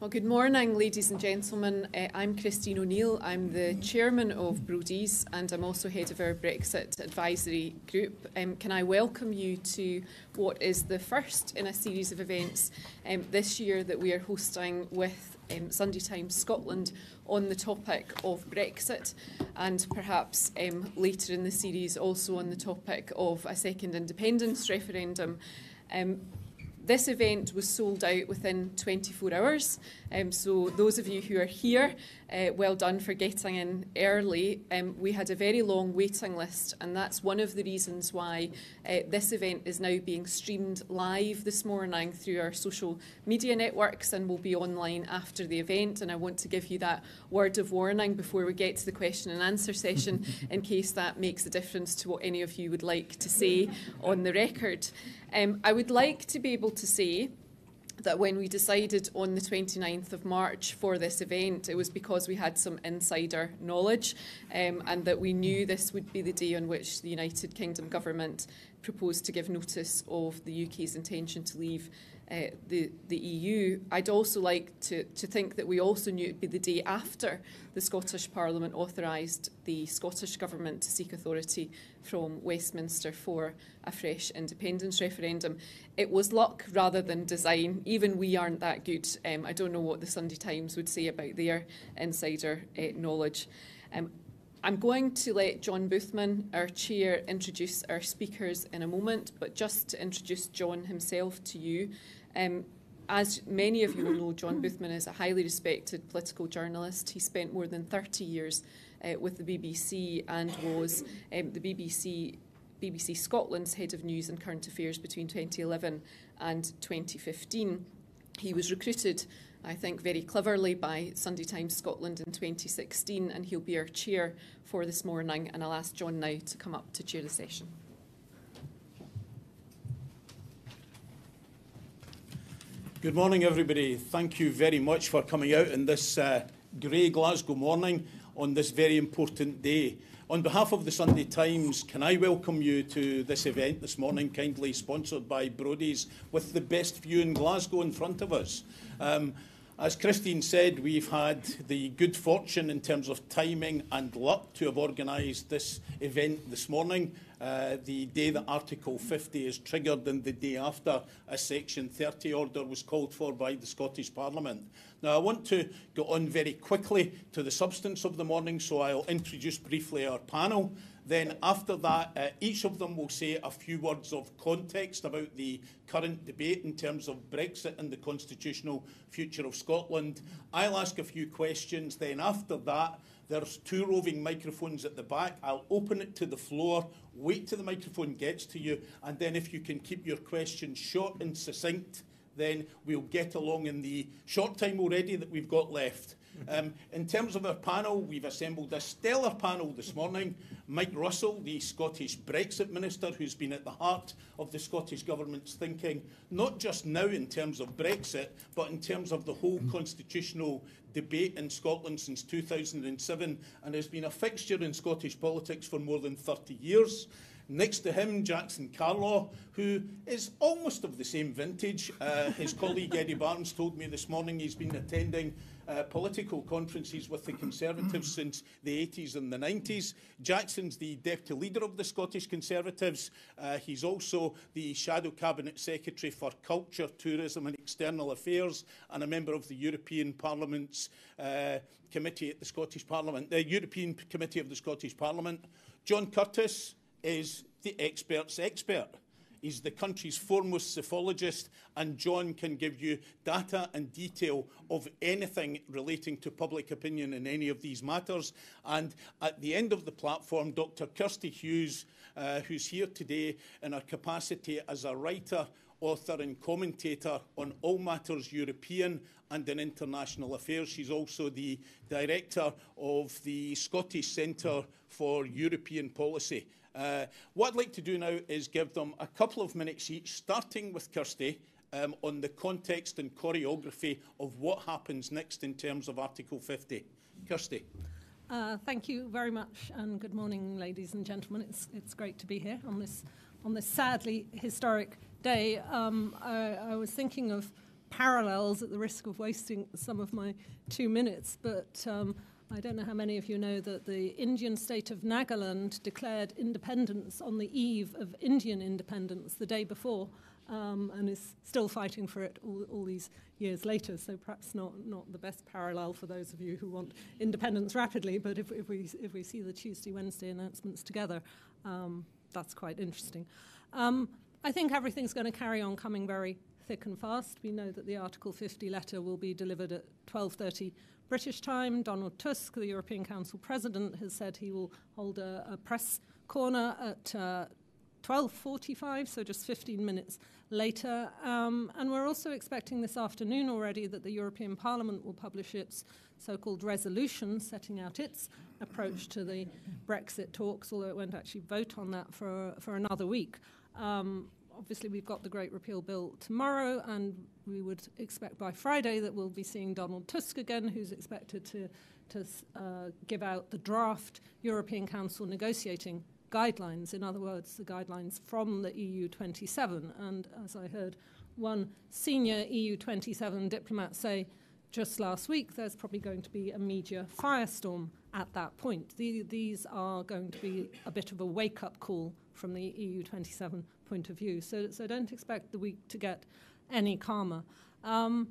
Well, good morning, ladies and gentlemen. Uh, I'm Christine O'Neill. I'm the chairman of Brodies and I'm also head of our Brexit advisory group. Um, can I welcome you to what is the first in a series of events um, this year that we are hosting with um, Sunday Times Scotland on the topic of Brexit and perhaps um, later in the series also on the topic of a second independence referendum. Um, This event was sold out within 24 hours. Um, so those of you who are here, uh, well done for getting in early. Um, we had a very long waiting list and that's one of the reasons why uh, this event is now being streamed live this morning through our social media networks and will be online after the event. And I want to give you that word of warning before we get to the question and answer session in case that makes a difference to what any of you would like to say on the record. Um, I would like to be able to say that when we decided on the 29th of March for this event, it was because we had some insider knowledge um, and that we knew this would be the day on which the United Kingdom government proposed to give notice of the UK's intention to leave uh, the, the EU. I'd also like to, to think that we also knew it would be the day after the Scottish Parliament authorised the Scottish Government to seek authority from Westminster for a fresh independence referendum. It was luck rather than design. Even we aren't that good. Um, I don't know what the Sunday Times would say about their insider uh, knowledge. Um, I'm going to let John Boothman, our chair, introduce our speakers in a moment, but just to introduce John himself to you, um, as many of you will know, John Boothman is a highly respected political journalist. He spent more than 30 years uh, with the BBC and was um, the BBC BBC Scotland's head of news and current affairs between 2011 and 2015. He was recruited, I think, very cleverly by Sunday Times Scotland in 2016, and he'll be our chair for this morning. And I'll ask John now to come up to chair the session. Good morning, everybody. Thank you very much for coming out in this uh, grey Glasgow morning on this very important day. On behalf of the Sunday Times, can I welcome you to this event this morning, kindly sponsored by Brodies, with the best view in Glasgow in front of us. Um, as Christine said, we've had the good fortune in terms of timing and luck to have organised this event this morning uh, the day that Article 50 is triggered and the day after a Section 30 order was called for by the Scottish Parliament. Now, I want to go on very quickly to the substance of the morning, so I'll introduce briefly our panel. Then after that, uh, each of them will say a few words of context about the current debate in terms of Brexit and the constitutional future of Scotland. I'll ask a few questions. Then after that, there's two roving microphones at the back. I'll open it to the floor, wait till the microphone gets to you, and then if you can keep your questions short and succinct, then we'll get along in the short time already that we've got left. Um, in terms of our panel, we've assembled a stellar panel this morning. Mike Russell, the Scottish Brexit Minister, who's been at the heart of the Scottish Government's thinking, not just now in terms of Brexit, but in terms of the whole constitutional debate in Scotland since 2007 and has been a fixture in Scottish politics for more than 30 years. Next to him, Jackson Carlaw, who is almost of the same vintage. Uh, his colleague Eddie Barnes told me this morning he's been attending uh, political conferences with the Conservatives since the 80s and the 90s. Jackson's the deputy leader of the Scottish Conservatives. Uh, he's also the Shadow Cabinet Secretary for Culture, Tourism and External Affairs and a member of the European Parliament's uh, Committee at the Scottish Parliament, the European Committee of the Scottish Parliament. John Curtice is the expert's expert. He's the country's foremost psephologist, and John can give you data and detail of anything relating to public opinion in any of these matters. And at the end of the platform, Dr. Kirsty Hughes, uh, who's here today in her capacity as a writer, author and commentator on all matters European and in international affairs. She's also the director of the Scottish Centre for European Policy. Uh, what I'd like to do now is give them a couple of minutes each, starting with Kirsty, um, on the context and choreography of what happens next in terms of Article 50. Kirsty. Uh, thank you very much, and good morning, ladies and gentlemen. It's, it's great to be here on this, on this sadly historic day. Um, I, I was thinking of parallels at the risk of wasting some of my two minutes, but um, I don't know how many of you know that the Indian state of Nagaland declared independence on the eve of Indian independence the day before um, and is still fighting for it all, all, these years later. So perhaps not, not the best parallel for those of you who want independence rapidly, but if, if, we, if we see the Tuesday, Wednesday announcements together, um, that's quite interesting. Um, I think everything's going to carry on coming very thick and fast. We know that the Article 50 letter will be delivered at 12:30 British time. Donald Tusk, the European Council President, has said he will hold a, a press corner at uh, 12.45, so just 15 minutes later. Um, and we're also expecting this afternoon already that the European Parliament will publish its so-called resolution setting out its approach to the Brexit talks, although it won't actually vote on that for, for another week. Um, obviously we've got the Great Repeal Bill tomorrow, and we would expect by Friday that we'll be seeing Donald Tusk again, who's expected to, to uh, give out the draft European Council negotiating guidelines, in other words, the guidelines from the EU 27. And as I heard one senior EU 27 diplomat say just last week, there's probably going to be a media firestorm at that point. The, these are going to be a bit of a wake up call from the EU 27 point of view. So, so don't expect the week to get any calmer. Um,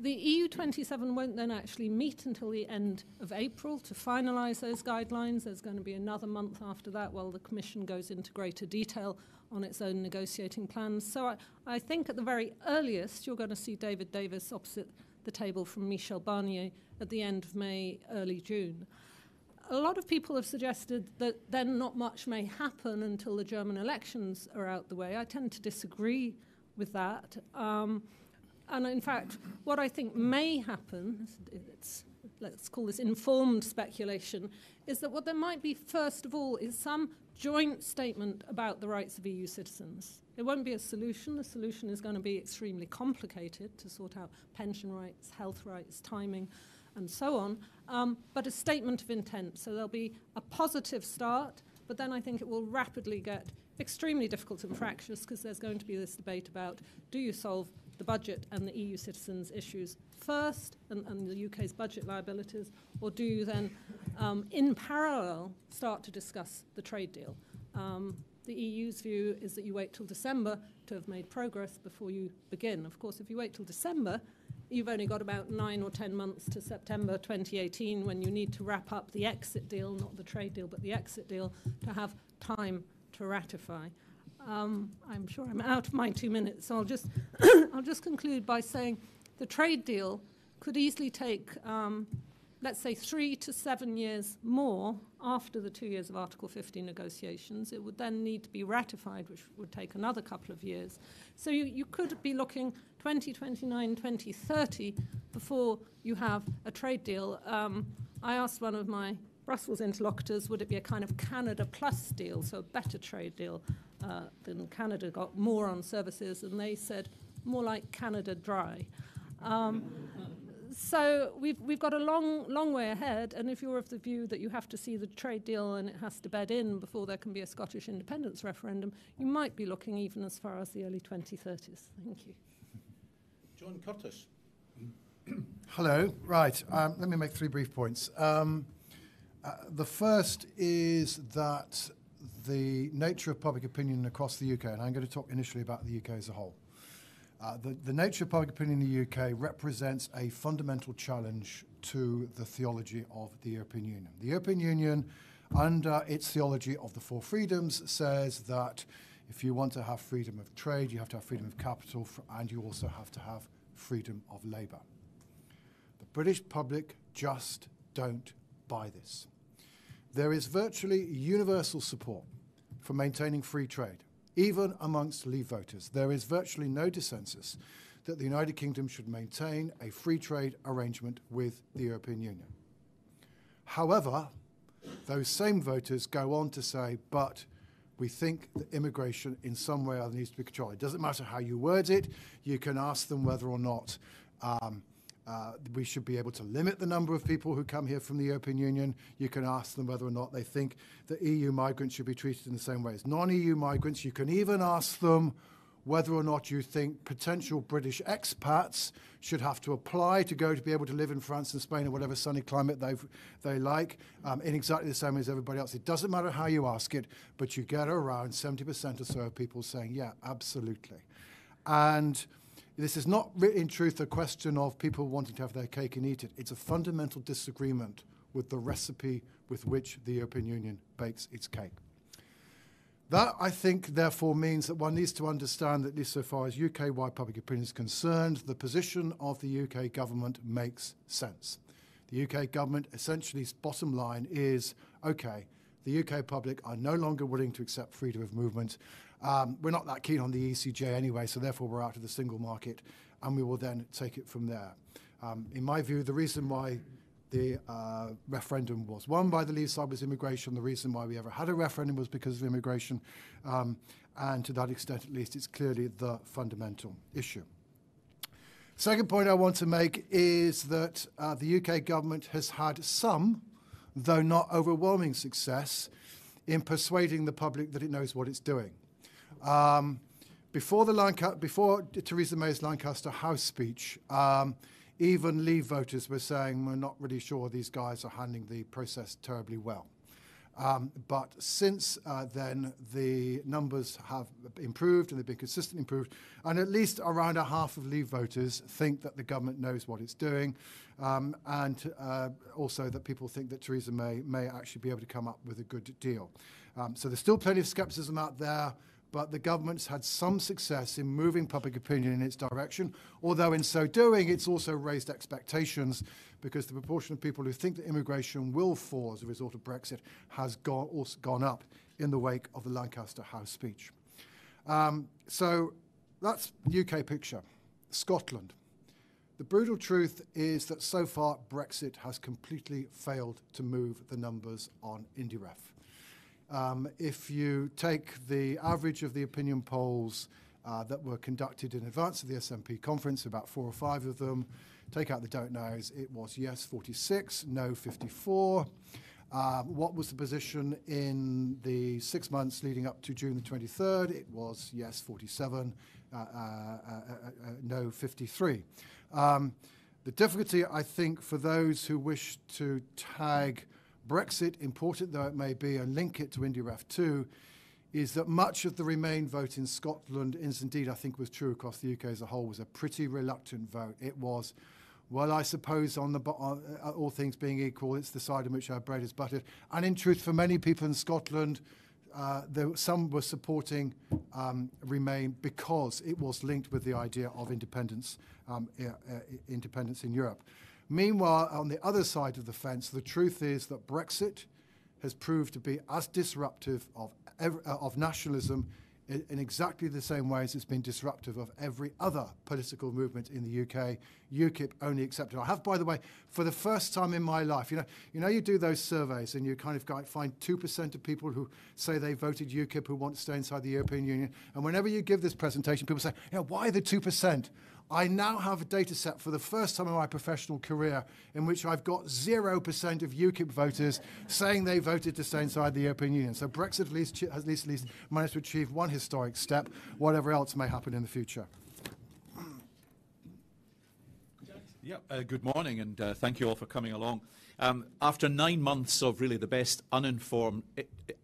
the EU27 won't then actually meet until the end of April to finalise those guidelines. There's going to be another month after that while the Commission goes into greater detail on its own negotiating plans. So I, I think at the very earliest you're going to see David Davis opposite the table from Michel Barnier at the end of May, early June a lot of people have suggested that then not much may happen until the German elections are out the way. I tend to disagree with that. Um, and in fact, what I think may happen, let's call this informed speculation, is that what there might be, first of all, is some joint statement about the rights of EU citizens. It won't be a solution. The solution is going to be extremely complicated to sort out pension rights, health rights, timing, and so on, um, but a statement of intent. So there'll be a positive start, but then I think it will rapidly get extremely difficult and fractious because there's going to be this debate about do you solve the budget and the EU citizens' issues first and, and the UK's budget liabilities, or do you then, um, in parallel, start to discuss the trade deal? Um, the EU's view is that you wait till December to have made progress before you begin. Of course, if you wait till December, you've only got about nine or ten months to September 2018 when you need to wrap up the exit deal, not the trade deal, but the exit deal, to have time to ratify. Um, I'm sure I'm out of my two minutes, so I'll just, I'll just conclude by saying the trade deal could easily take um, let's say, three to seven years more after the two years of Article 50 negotiations. It would then need to be ratified, which would take another couple of years. So you, you could be looking 2029, 2030 before you have a trade deal. Um, I asked one of my Brussels interlocutors, would it be a kind of Canada plus deal, so a better trade deal uh, than Canada got more on services? And they said, more like Canada dry. Um, so we've, we've got a long, long way ahead, and if you're of the view that you have to see the trade deal and it has to bed in before there can be a Scottish independence referendum, you might be looking even as far as the early 2030s. Thank you. John Curtice. Hello. Right. Um, let me make three brief points. Um, uh, the first is that the nature of public opinion across the UK, and I'm going to talk initially about the UK as a whole. Uh, the, the nature of public opinion in the UK represents a fundamental challenge to the theology of the European Union. The European Union, under its theology of the four freedoms, says that if you want to have freedom of trade, you have to have freedom of capital, and you also have to have freedom of labour. The British public just don't buy this. There is virtually universal support for maintaining free trade even amongst Leave voters, there is virtually no dissensus that the United Kingdom should maintain a free trade arrangement with the European Union. However, those same voters go on to say, but we think that immigration in some way or other needs to be controlled. It doesn't matter how you word it, you can ask them whether or not um, uh, we should be able to limit the number of people who come here from the European Union. You can ask them whether or not they think that EU migrants should be treated in the same way as non EU migrants. You can even ask them whether or not you think potential British expats should have to apply to go to be able to live in France and Spain or whatever sunny climate they they like um, in exactly the same way as everybody else. It doesn't matter how you ask it, but you get around 70% or so of people saying, yeah, absolutely. And this is not in truth a question of people wanting to have their cake and eat it. It's a fundamental disagreement with the recipe with which the European Union bakes its cake. That, I think, therefore means that one needs to understand that, at least so far as UK wide public opinion is concerned, the position of the UK government makes sense. The UK government, essentially, bottom line is okay, the UK public are no longer willing to accept freedom of movement. Um, we're not that keen on the ECJ anyway, so therefore we're out of the single market, and we will then take it from there. Um, in my view, the reason why the uh, referendum was won by the Leave side was immigration. The reason why we ever had a referendum was because of immigration. Um, and to that extent, at least, it's clearly the fundamental issue. Second point I want to make is that uh, the UK government has had some, though not overwhelming, success in persuading the public that it knows what it's doing. Um, before, the Lanca- before Theresa May's Lancaster House speech, um, even Leave voters were saying we're not really sure these guys are handling the process terribly well. Um, but since uh, then, the numbers have improved and they've been consistently improved. And at least around a half of Leave voters think that the government knows what it's doing. Um, and uh, also that people think that Theresa May may actually be able to come up with a good deal. Um, so there's still plenty of skepticism out there but the government's had some success in moving public opinion in its direction, although in so doing, it's also raised expectations because the proportion of people who think that immigration will fall as a result of Brexit has gone, also gone up in the wake of the Lancaster House speech. Um, so that's the UK picture. Scotland. The brutal truth is that so far Brexit has completely failed to move the numbers on IndyRef. Um, if you take the average of the opinion polls uh, that were conducted in advance of the SNP conference, about four or five of them, take out the don't knows, it was yes 46, no 54. Uh, what was the position in the six months leading up to June the 23rd? It was yes 47, uh, uh, uh, no 53. Um, the difficulty, I think, for those who wish to tag Brexit, important though it may be, and link it to IndyRef 2, is that much of the Remain vote in Scotland, as indeed I think was true across the UK as a whole, was a pretty reluctant vote. It was, well, I suppose, on the on, uh, all things being equal, it's the side on which our bread is buttered. And in truth, for many people in Scotland, uh, there, some were supporting um, Remain because it was linked with the idea of independence, um, uh, uh, independence in Europe. Meanwhile, on the other side of the fence, the truth is that Brexit has proved to be as disruptive of, uh, of nationalism in, in, exactly the same way as it's been disruptive of every other political movement in the UK. UKIP only accepted. I have, by the way, for the first time in my life, you know, you know, you do those surveys and you kind of find two percent of people who say they voted UKIP who want to stay inside the European Union. And whenever you give this presentation, people say, "Yeah, why the two percent?" I now have a data set for the first time in my professional career in which I've got 0% of UKIP voters saying they voted to stay inside the European Union. So Brexit at least, at least, at least managed to achieve one historic step, whatever else may happen in the future. Yeah, uh, good morning, and uh, thank you all for coming along. Um, after nine months of really the best uninformed,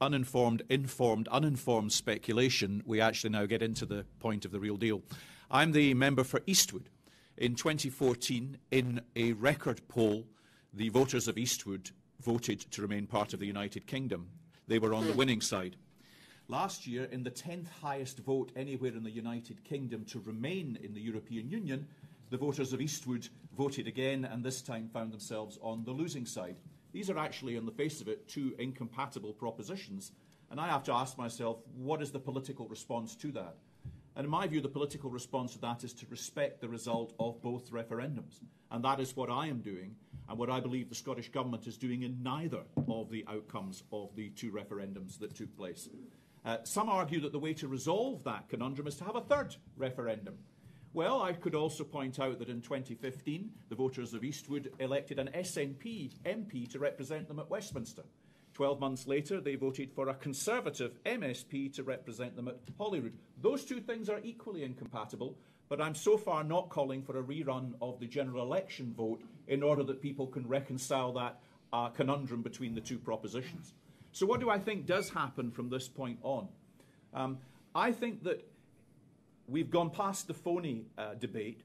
uninformed, informed, uninformed speculation, we actually now get into the point of the real deal. I'm the member for Eastwood. In 2014, in a record poll, the voters of Eastwood voted to remain part of the United Kingdom. They were on the hmm. winning side. Last year, in the 10th highest vote anywhere in the United Kingdom to remain in the European Union, the voters of Eastwood voted again and this time found themselves on the losing side. These are actually, on the face of it, two incompatible propositions. And I have to ask myself, what is the political response to that? And in my view, the political response to that is to respect the result of both referendums. And that is what I am doing, and what I believe the Scottish Government is doing in neither of the outcomes of the two referendums that took place. Uh, some argue that the way to resolve that conundrum is to have a third referendum. Well, I could also point out that in 2015, the voters of Eastwood elected an SNP MP to represent them at Westminster. 12 months later, they voted for a Conservative MSP to represent them at Holyrood. Those two things are equally incompatible, but I'm so far not calling for a rerun of the general election vote in order that people can reconcile that uh, conundrum between the two propositions. So, what do I think does happen from this point on? Um, I think that we've gone past the phony uh, debate,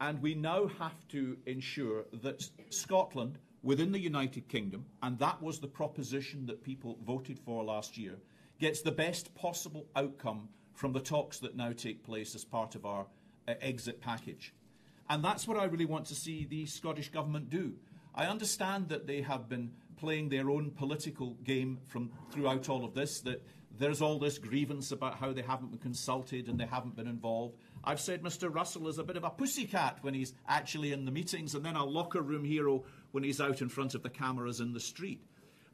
and we now have to ensure that Scotland within the United Kingdom, and that was the proposition that people voted for last year, gets the best possible outcome from the talks that now take place as part of our uh, exit package. And that's what I really want to see the Scottish Government do. I understand that they have been playing their own political game from throughout all of this, that there's all this grievance about how they haven't been consulted and they haven't been involved. I've said Mr. Russell is a bit of a pussycat when he's actually in the meetings and then a locker room hero when he's out in front of the cameras in the street.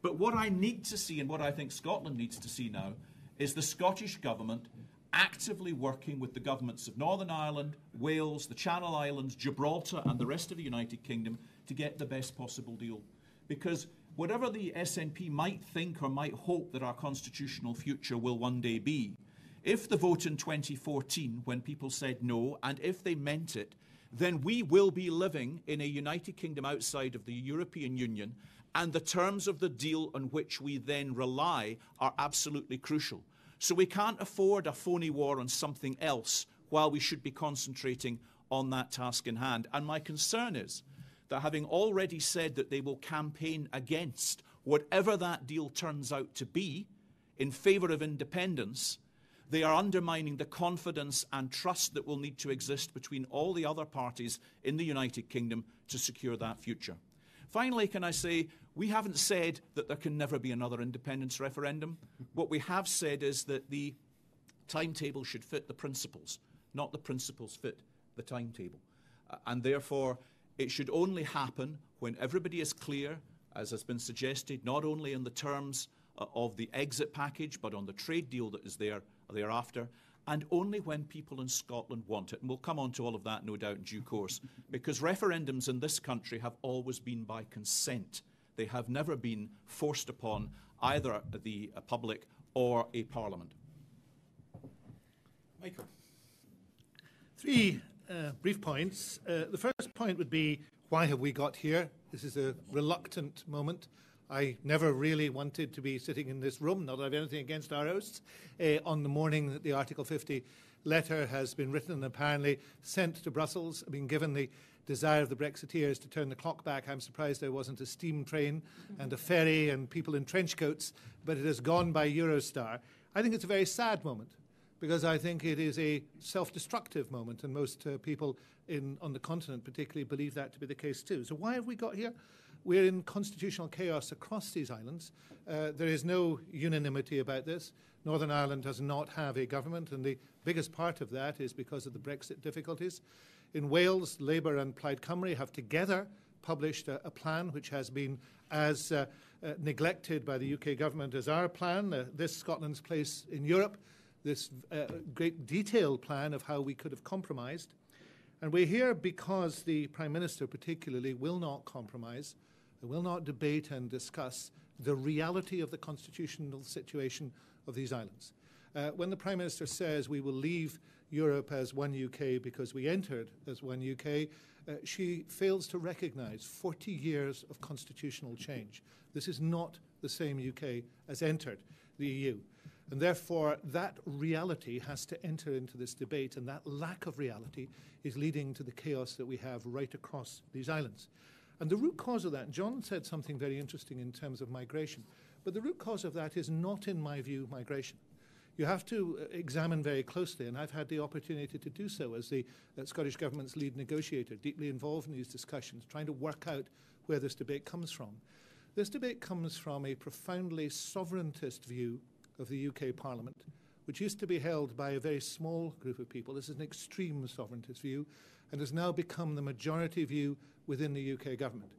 But what I need to see, and what I think Scotland needs to see now, is the Scottish Government actively working with the governments of Northern Ireland, Wales, the Channel Islands, Gibraltar, and the rest of the United Kingdom to get the best possible deal. Because whatever the SNP might think or might hope that our constitutional future will one day be, if the vote in 2014, when people said no, and if they meant it, then we will be living in a United Kingdom outside of the European Union, and the terms of the deal on which we then rely are absolutely crucial. So we can't afford a phony war on something else while we should be concentrating on that task in hand. And my concern is that having already said that they will campaign against whatever that deal turns out to be in favour of independence, they are undermining the confidence and trust that will need to exist between all the other parties in the United Kingdom to secure that future. Finally, can I say, we haven't said that there can never be another independence referendum. What we have said is that the timetable should fit the principles, not the principles fit the timetable. Uh, and therefore, it should only happen when everybody is clear, as has been suggested, not only in the terms uh, of the exit package, but on the trade deal that is there thereafter, and only when people in Scotland want it. And we'll come on to all of that, no doubt, in due course, because referendums in this country have always been by consent. They have never been forced upon either the uh, public or a parliament. Michael. Three uh, brief points. Uh, the first point would be why have we got here? This is a reluctant moment. I never really wanted to be sitting in this room, not that I have anything against our hosts, uh, on the morning that the Article 50 letter has been written and apparently sent to Brussels. I mean, given the desire of the Brexiteers to turn the clock back, I'm surprised there wasn't a steam train and a ferry and people in trench coats, but it has gone by Eurostar. I think it's a very sad moment because I think it is a self destructive moment, and most uh, people in, on the continent, particularly, believe that to be the case too. So, why have we got here? We're in constitutional chaos across these islands. Uh, there is no unanimity about this. Northern Ireland does not have a government, and the biggest part of that is because of the Brexit difficulties. In Wales, Labour and Plaid Cymru have together published a, a plan which has been as uh, uh, neglected by the UK government as our plan, uh, this Scotland's place in Europe, this uh, great detailed plan of how we could have compromised. And we're here because the Prime Minister, particularly, will not compromise will not debate and discuss the reality of the constitutional situation of these islands. Uh, when the Prime Minister says we will leave Europe as one UK because we entered as one UK, uh, she fails to recognise 40 years of constitutional change. This is not the same UK as entered the EU. And therefore, that reality has to enter into this debate, and that lack of reality is leading to the chaos that we have right across these islands. And the root cause of that, John said something very interesting in terms of migration, but the root cause of that is not, in my view, migration. You have to uh, examine very closely, and I've had the opportunity to do so as the uh, Scottish Government's lead negotiator, deeply involved in these discussions, trying to work out where this debate comes from. This debate comes from a profoundly sovereigntist view of the UK Parliament, which used to be held by a very small group of people. This is an extreme sovereigntist view, and has now become the majority view within the UK government.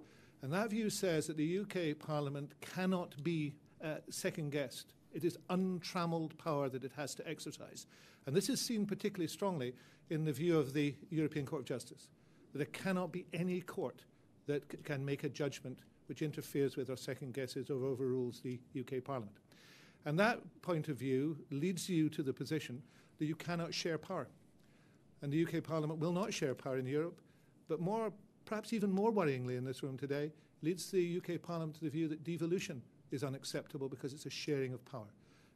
And that view says that the UK Parliament cannot be uh, second guessed. It is untrammelled power that it has to exercise. And this is seen particularly strongly in the view of the European Court of Justice that there cannot be any court that c- can make a judgment which interferes with or second guesses or overrules the UK Parliament. And that point of view leads you to the position that you cannot share power. And the UK Parliament will not share power in Europe, but more, perhaps even more worryingly in this room today, leads the UK Parliament to the view that devolution is unacceptable because it's a sharing of power.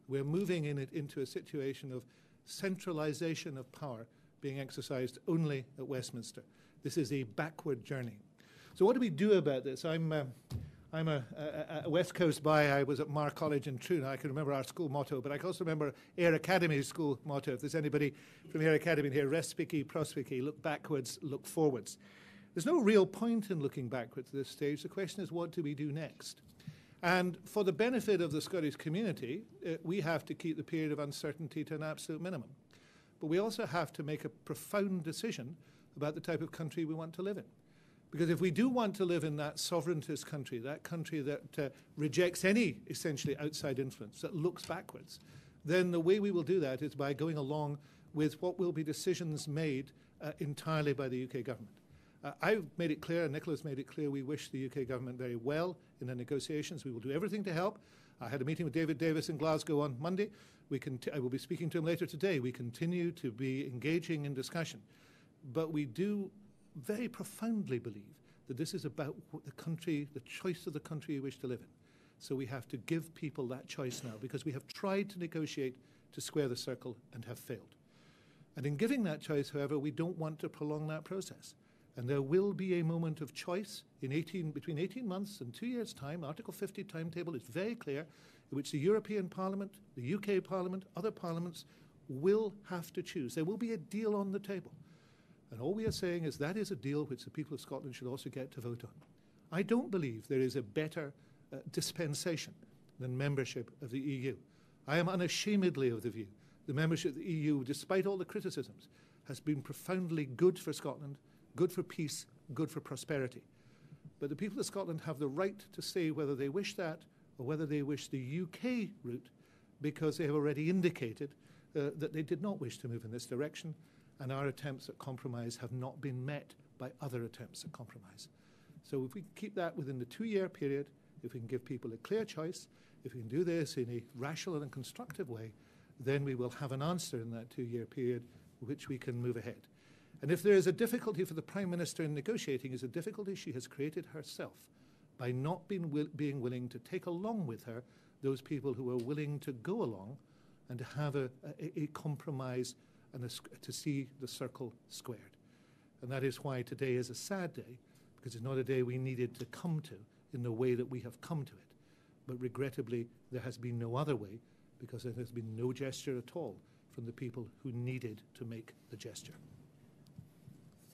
We're moving in it into a situation of centralisation of power being exercised only at Westminster. This is a backward journey. So, what do we do about this? I'm, uh, I'm a, a, a, West Coast boy. I was at Marr College in Troon. I can remember our school motto, but I can also remember Ayr Academy's school motto. If there's anybody from Ayr Academy here, respice, prospice, look backwards, look forwards. There's no real point in looking backwards at this stage. The question is, what do we do next? And for the benefit of the Scottish community, uh, we have to keep the period of uncertainty to an absolute minimum. But we also have to make a profound decision about the type of country we want to live in. Because if we do want to live in that sovereigntist country, that country that uh, rejects any essentially outside influence, that looks backwards, then the way we will do that is by going along with what will be decisions made uh, entirely by the UK government. Uh, I've made it clear, and Nicola's made it clear, we wish the UK government very well in the negotiations. We will do everything to help. I had a meeting with David Davis in Glasgow on Monday. We I will be speaking to him later today. We continue to be engaging in discussion. But we do very profoundly believe that this is about the country, the choice of the country you wish to live in. So we have to give people that choice now because we have tried to negotiate to square the circle and have failed. And in giving that choice, however, we don't want to prolong that process. And there will be a moment of choice in 18, between 18 months and two years' time. Article 50 timetable is very clear, in which the European Parliament, the UK Parliament, other parliaments will have to choose. There will be a deal on the table. And all we are saying is that is a deal which the people of Scotland should also get to vote on. I don't believe there is a better uh, dispensation than membership of the EU. I am unashamedly of the view the membership of the EU, despite all the criticisms, has been profoundly good for Scotland good for peace, good for prosperity. But the people of Scotland have the right to say whether they wish that or whether they wish the UK route because they have already indicated uh, that they did not wish to move in this direction, and our attempts at compromise have not been met by other attempts at compromise. So if we keep that within the two year period, if we can give people a clear choice, if we can do this in a rational and constructive way, then we will have an answer in that two year period which we can move ahead. And if there is a difficulty for the Prime Minister in negotiating, is a difficulty she has created herself by not being, being willing to take along with her those people who are willing to go along and to have a, a, a compromise and a, to see the circle squared. And that is why today is a sad day, because it's not a day we needed to come to in the way that we have come to it. But regrettably, there has been no other way, because there has been no gesture at all from the people who needed to make the gesture.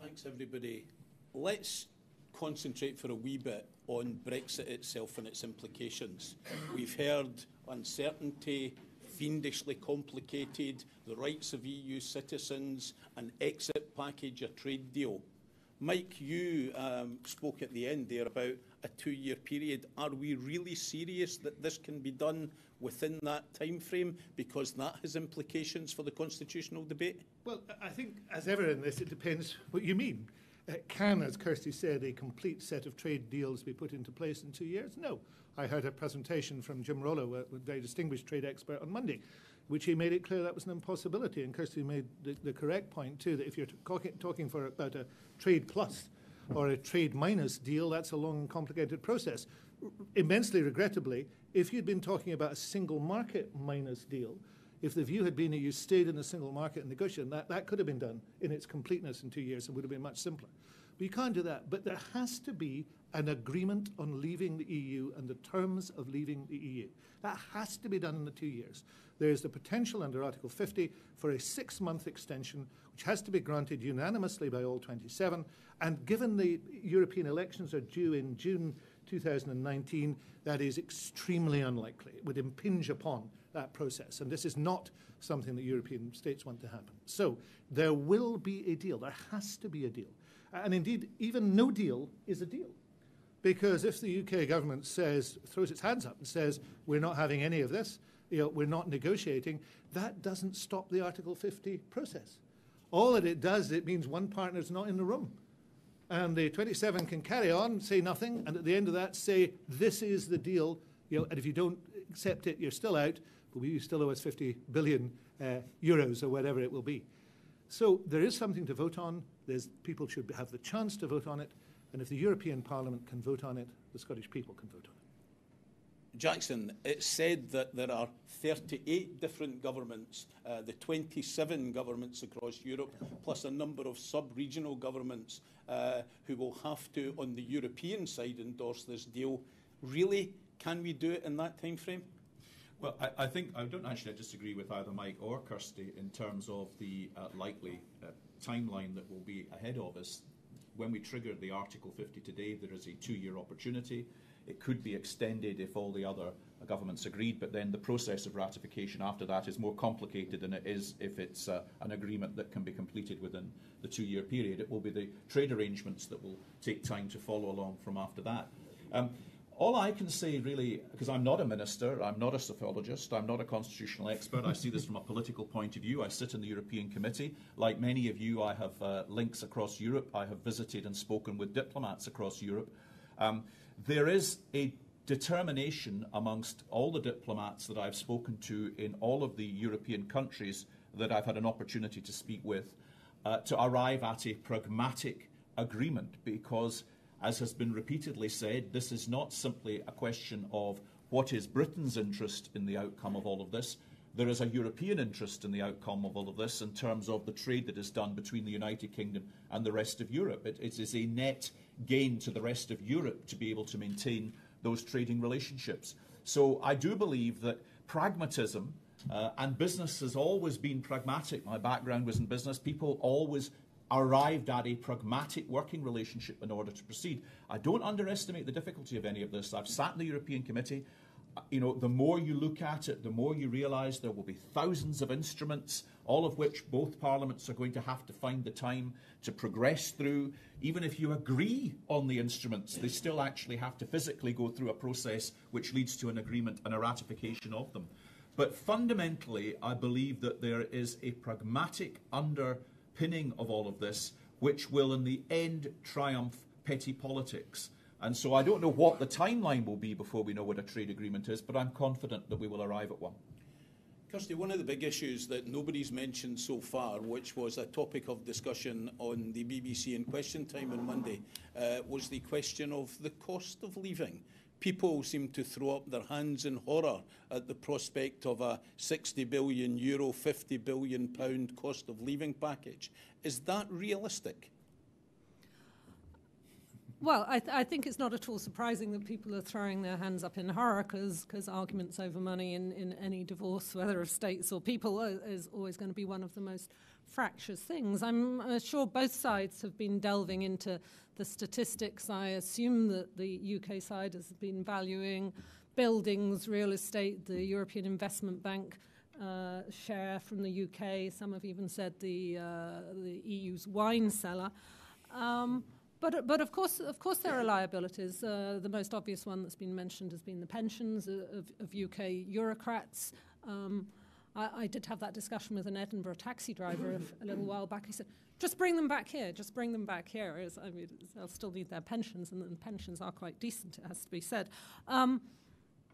Thanks, everybody. Let's concentrate for a wee bit on Brexit itself and its implications. We've heard uncertainty, fiendishly complicated, the rights of EU citizens, an exit package, a trade deal. Mike, you um, spoke at the end there about a two-year period. Are we really serious that this can be done within that time frame because that has implications for the constitutional debate? Well, I think, as ever in this, it depends what you mean. Uh, can, as Kirsty said, a complete set of trade deals be put into place in two years? No. I heard a presentation from Jim Rollo, a very distinguished trade expert, on Monday, which he made it clear that was an impossibility. And Kirsty made the, the correct point, too, that if you're talking, for about a trade plus or a trade minus deal, that's a long and complicated process. R- immensely regrettably, if you'd been talking about a single market minus deal, if the view had been that you stayed in the single market and negotiated, that, that could have been done in its completeness in two years and would have been much simpler. But you can't do that. But there has to be an agreement on leaving the EU and the terms of leaving the EU. That has to be done in the two years. There is the potential under Article 50 for a six month extension, which has to be granted unanimously by all 27. And given the European elections are due in June 2019, that is extremely unlikely. It would impinge upon that process. And this is not something that European states want to happen. So there will be a deal. There has to be a deal. And indeed, even no deal is a deal. Because if the UK government says, throws its hands up and says, we're not having any of this, you know, we're not negotiating, that doesn't stop the Article 50 process. All that it does, it means one partner's not in the room. And the 27 can carry on, say nothing, and at the end of that say, this is the deal, you know, and if you don't accept it, you're still out, but you still owe us 50 billion uh, euros or whatever it will be. So there is something to vote on. There's, people should have the chance to vote on it, and if the European Parliament can vote on it, the Scottish people can vote on it. Jackson, it's said that there are 38 different governments, uh, the 27 governments across Europe, plus a number of sub-regional governments uh, who will have to, on the European side, endorse this deal. Really, can we do it in that time frame? Well, I, I think I don't actually disagree with either Mike or Kirsty in terms of the uh, likely uh, timeline that will be ahead of us. When we trigger the Article 50 today, there is a two-year opportunity. It could be extended if all the other governments agreed, but then the process of ratification after that is more complicated than it is if it's uh, an agreement that can be completed within the two-year period. It will be the trade arrangements that will take time to follow along from after that. Um, all I can say, really, because I'm not a minister, I'm not a psephologist, I'm not a constitutional expert, I see this from a political point of view. I sit in the European Committee. Like many of you, I have uh, links across Europe. I have visited and spoken with diplomats across Europe. Um, there is a determination amongst all the diplomats that I've spoken to in all of the European countries that I've had an opportunity to speak with uh, to arrive at a pragmatic agreement because as has been repeatedly said, this is not simply a question of what is Britain's interest in the outcome of all of this. There is a European interest in the outcome of all of this in terms of the trade that is done between the United Kingdom and the rest of Europe. it, it is a net gain to the rest of Europe to be able to maintain those trading relationships. So I do believe that pragmatism uh, and business has always been pragmatic. My background was in business. People always arrived at a pragmatic working relationship in order to proceed. I don't underestimate the difficulty of any of this. I've sat in the European Committee. You know, the more you look at it, the more you realise there will be thousands of instruments, all of which both parliaments are going to have to find the time to progress through. Even if you agree on the instruments, they still actually have to physically go through a process which leads to an agreement and a ratification of them. But fundamentally, I believe that there is a pragmatic underpinning of all of this, which will in the end triumph petty politics. And so I don't know what the timeline will be before we know what a trade agreement is, but I'm confident that we will arrive at one. Kirsty, one of the big issues that nobody's mentioned so far, which was a topic of discussion on the BBC in question time on Monday, uh, was the question of the cost of leaving people seem to throw up their hands in horror at the prospect of a 60 billion euro, 50 billion pound cost of leaving package. Is that realistic? Well, I, th- I, think it's not at all surprising that people are throwing their hands up in horror because arguments over money in, in any divorce, whether of states or people, is always going to be one of the most fractious things. I'm uh, sure both sides have been delving into the statistics. I assume that the UK side has been valuing buildings, real estate, the European Investment Bank. Uh, share from the UK. Some have even said the uh, the EU's wine cellar. Um, but, but of course, of course, there are liabilities. Uh, the most obvious one that's been mentioned has been the pensions of, of UK bureaucrats. Um, I, did have that discussion with an Edinburgh taxi driver a, a little while back. He said, just bring them back here, just bring them back here. As, I mean, they'll still need their pensions, and the pensions are quite decent, it has to be said. Um,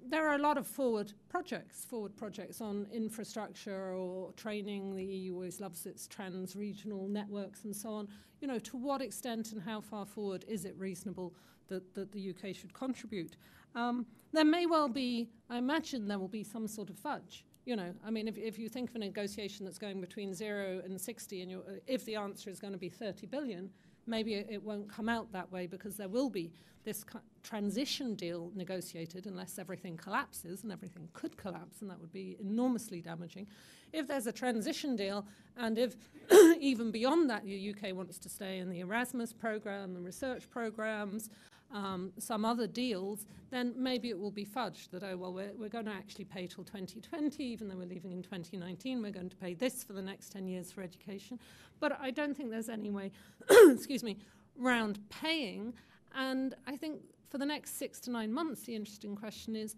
there are a lot of forward projects, forward projects on infrastructure or training. The EU always loves its trans-regional networks and so on. You know, to what extent and how far forward is it reasonable that, that the UK should contribute? Um, there may well be, I imagine there will be some sort of fudge you know, I mean, if, if you think of a negotiation that's going between zero and 60, and if the answer is going to be 30 billion, maybe it, it won't come out that way because there will be this transition deal negotiated unless everything collapses, and everything could collapse, and that would be enormously damaging. If there's a transition deal, and if even beyond that the UK wants to stay in the Erasmus program, the research programs, um, some other deals, then maybe it will be fudged that, oh, well, we're, we're going to actually pay till 2020, even though we're leaving in 2019, we're going to pay this for the next 10 years for education. But I don't think there's any way, excuse me, round paying. And I think for the next six to nine months, the interesting question is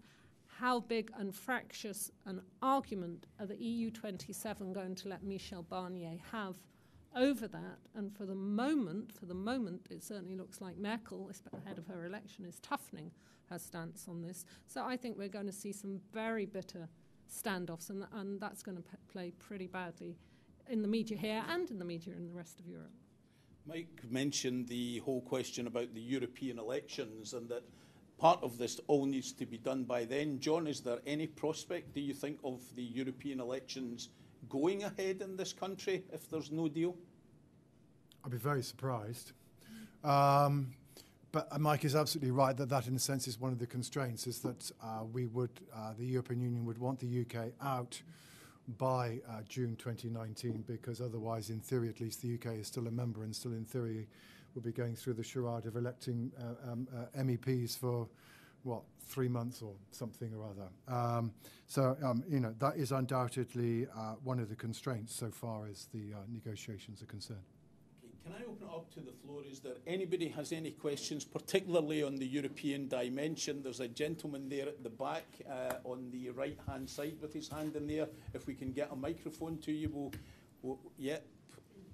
how big and fractious an argument are the EU 27 going to let Michel Barnier have over that. And for the moment, for the moment, it certainly looks like Merkel, ahead of her election, is toughening her stance on this. So I think we're going to see some very bitter standoffs, and, and that's going to play pretty badly in the media here and in the media in the rest of Europe. Mike mentioned the whole question about the European elections and that part of this all needs to be done by then. John, is there any prospect, do you think, of the European elections going ahead in this country if there's no deal? I'd be very surprised. Um, but Mike is absolutely right that that, in a sense, is one of the constraints. Is that uh, we would, uh, the European Union would want the UK out by uh, June 2019, because otherwise, in theory, at least, the UK is still a member and still, in theory, will be going through the charade of electing uh, um, uh, MEPs for what three months or something or other. Um, so um, you know that is undoubtedly uh, one of the constraints so far as the uh, negotiations are concerned. Can I open it up to the floor? Is there anybody has any questions, particularly on the European dimension? There's a gentleman there at the back uh, on the right-hand side with his hand in there. If we can get a microphone to you, we'll, we'll yep.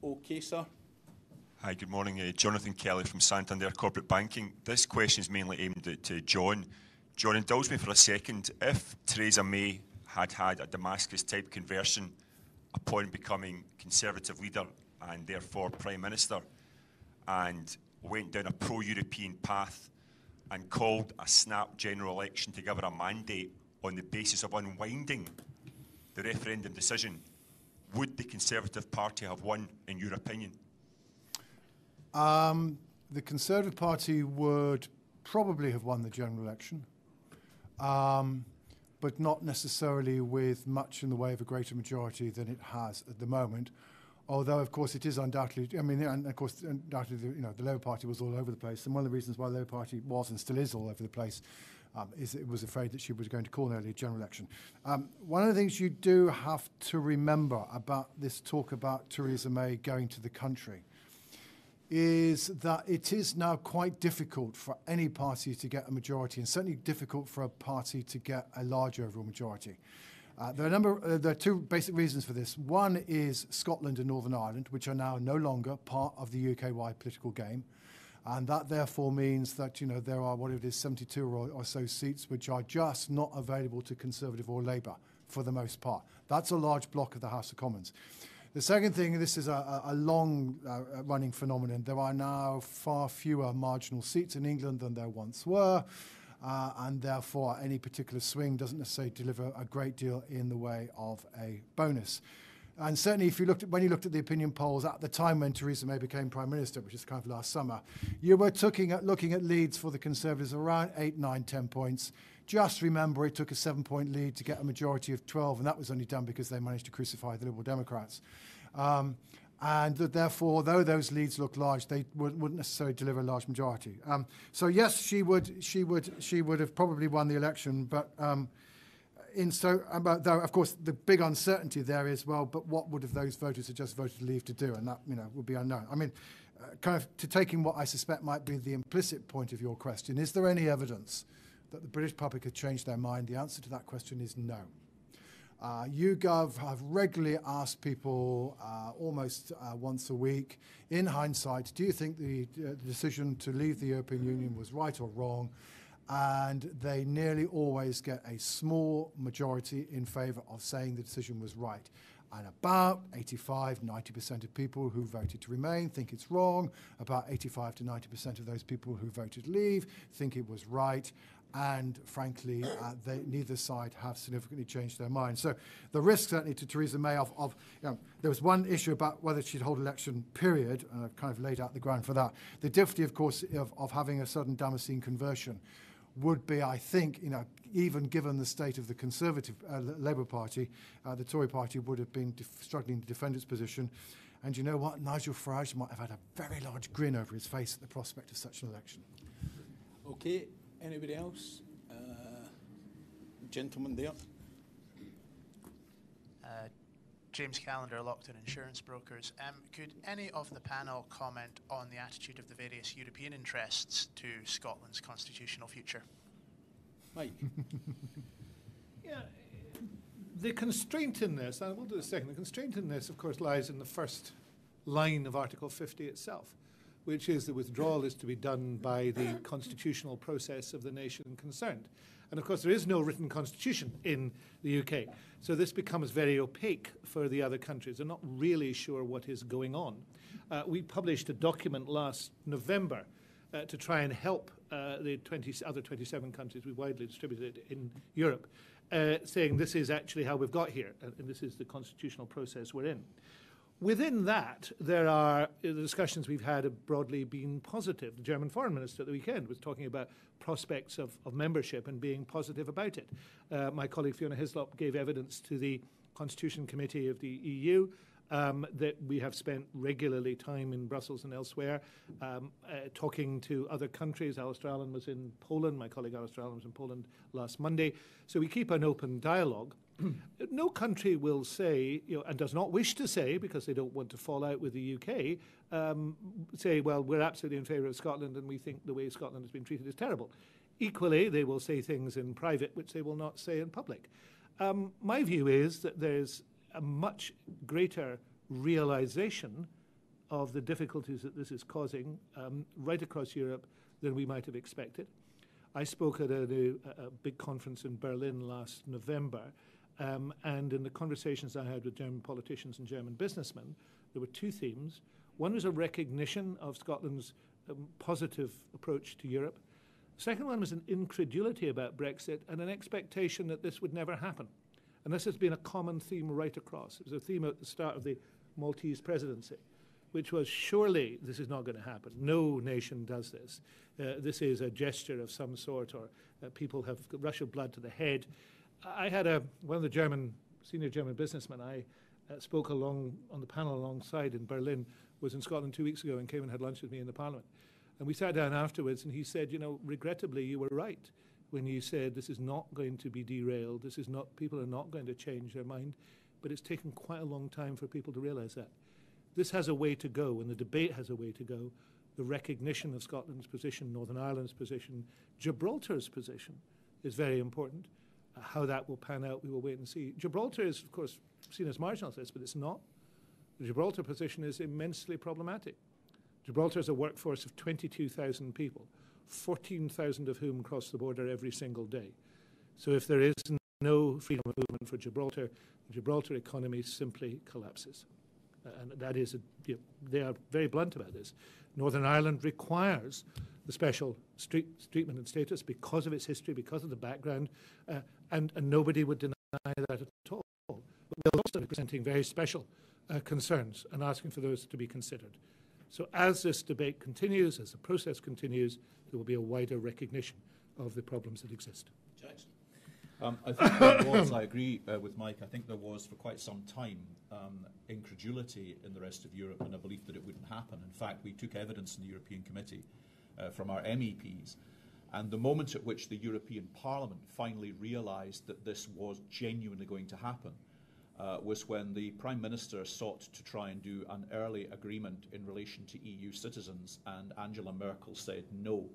Okay, sir. Hi, good morning. Uh, Jonathan Kelly from Santander Corporate Banking. This question is mainly aimed at uh, John. John, indulge me for a second. If Theresa May had had a Damascus type conversion upon becoming Conservative leader and therefore Prime Minister, and went down a pro European path and called a snap general election to give her a mandate on the basis of unwinding the referendum decision, would the Conservative Party have won, in your opinion? Um, the Conservative Party would probably have won the general election, um, but not necessarily with much in the way of a greater majority than it has at the moment. Although, of course, it is undoubtedly, I mean, and of course, undoubtedly, you know, the Labour Party was all over the place. And one of the reasons why the Labour Party was and still is all over the place um, is it was afraid that she was going to call an early general election. Um, one of the things you do have to remember about this talk about Theresa May going to the country is that it is now quite difficult for any party to get a majority, and certainly difficult for a party to get a large overall majority. Uh, there, are a number, uh, there are two basic reasons for this. One is Scotland and Northern Ireland, which are now no longer part of the UK-wide political game. And that therefore means that you know there are what it is 72 or, or so seats which are just not available to Conservative or Labour for the most part. That's a large block of the House of Commons. The second thing, this is a, a long uh, running phenomenon. There are now far fewer marginal seats in England than there once were and therefore any particular swing doesn't necessarily deliver a great deal in the way of a bonus. And certainly, if you looked at, when you looked at the opinion polls at the time when Theresa May became Prime Minister, which is kind of last summer, you were looking at, looking at leads for the Conservatives around 8, 9, 10 points. Just remember, it took a seven point lead to get a majority of 12, and that was only done because they managed to crucify the Liberal Democrats. Um, and that therefore, though those leads look large, they would, not necessarily deliver a large majority. Um, so yes, she would, she would, she would have probably won the election, but um, in so, about, though of course the big uncertainty there is well, but what would have those voters who just voted leave to do, and that you know would be unknown. I mean, uh, kind of to taking what I suspect might be the implicit point of your question, is there any evidence that the British public have changed their mind? The answer to that question is no. Uh, YouGov have regularly asked people uh, almost uh, once a week, in hindsight, do you think the, uh, the decision to leave the European Union was right or wrong? And they nearly always get a small majority in favour of saying the decision was right. And about 85, 90% of people who voted to remain think it's wrong. About 85 to 90% of those people who voted leave think it was right and frankly, uh, they, neither side have significantly changed their mind. So the risk certainly to Theresa May of, of you know, there was one issue about whether she'd hold election, period, and I've kind of laid out the ground for that. The difficulty, of course, of, of having a sudden Damascene conversion would be, I think, you know, even given the state of the Conservative uh, Labour Party, uh, the Tory Party would have been struggling to defend its position. And you know what? Nigel Farage might have had a very large grin over his face at the prospect of such an election. Okay, Anybody else? Uh, gentleman there. Uh, James Callender, Lockton Insurance Brokers. Um, could any of the panel comment on the attitude of the various European interests to Scotland's constitutional future? Mike. yeah, the constraint in this, and we'll do a second, the constraint in this, of course, lies in the first line of Article 50 itself, which is the withdrawal is to be done by the constitutional process of the nation concerned. And of course, there is no written constitution in the UK. So this becomes very opaque for the other countries. They're not really sure what is going on. Uh, we published a document last November uh, to try and help uh, the 20, other 27 countries we widely distributed in Europe, uh, saying this is actually how we've got here, and this is the constitutional process we're in. Within that, there are the discussions we've had have broadly been positive. The German foreign minister at the weekend was talking about prospects of, of membership and being positive about it. Uh, my colleague Fiona Hyslop gave evidence to the Constitution Committee of the EU um, that we have spent regularly time in Brussels and elsewhere um, uh, talking to other countries. Alasdair Allan was in Poland. My colleague Alasdair Allan was in Poland last Monday. So we keep an open dialogue. no country will say, you know, and does not wish to say, because they don't want to fall out with the UK, um, say, well, we're absolutely in favour of Scotland and we think the way Scotland has been treated is terrible. Equally, they will say things in private which they will not say in public. Um, my view is that there's a much greater realization of the difficulties that this is causing um, right across Europe than we might have expected. I spoke at a, a, a big conference in Berlin last November, um, and in the conversations I had with German politicians and German businessmen, there were two themes. One was a recognition of Scotland's um, positive approach to Europe. The second one was an incredulity about Brexit and an expectation that this would never happen. And this has been a common theme right across. It was a theme at the start of the Maltese presidency, which was surely this is not going to happen. No nation does this. Uh, this is a gesture of some sort, or uh, people have rush of blood to the head. I had a one of the German senior German businessmen I uh, spoke along on the panel alongside in Berlin was in Scotland two weeks ago and came and had lunch with me in the Parliament. And we sat down afterwards, and he said, "You know, regrettably, you were right." when you said this is not going to be derailed, this is not, people are not going to change their mind, but it's taken quite a long time for people to realize that. This has a way to go, and the debate has a way to go. The recognition of Scotland's position, Northern Ireland's position, Gibraltar's position is very important. How that will pan out, we will wait and see. Gibraltar is, of course, seen as marginal to this, but it's not. The Gibraltar position is immensely problematic. Gibraltar has a workforce of 22,000 people. 14,000 of whom cross the border every single day. So if there is no freedom of movement for Gibraltar, the Gibraltar economy simply collapses. And that is, a, you know, they are very blunt about this. Northern Ireland requires the special treatment and status because of its history, because of the background, uh, and, and nobody would deny that at all. But we're also presenting very special uh, concerns and asking for those to be considered. So as this debate continues, as the process continues, there will be a wider recognition of the problems that exist. Jackson. Um, I think there was, I agree uh, with Mike, I think there was for quite some time um, incredulity in the rest of Europe and a belief that it wouldn't happen. In fact, we took evidence in the European Committee uh, from our MEPs, and the moment at which the European Parliament finally realised that this was genuinely going to happen uh, was when the Prime Minister sought to try and do an early agreement in relation to EU citizens, and Angela Merkel said no.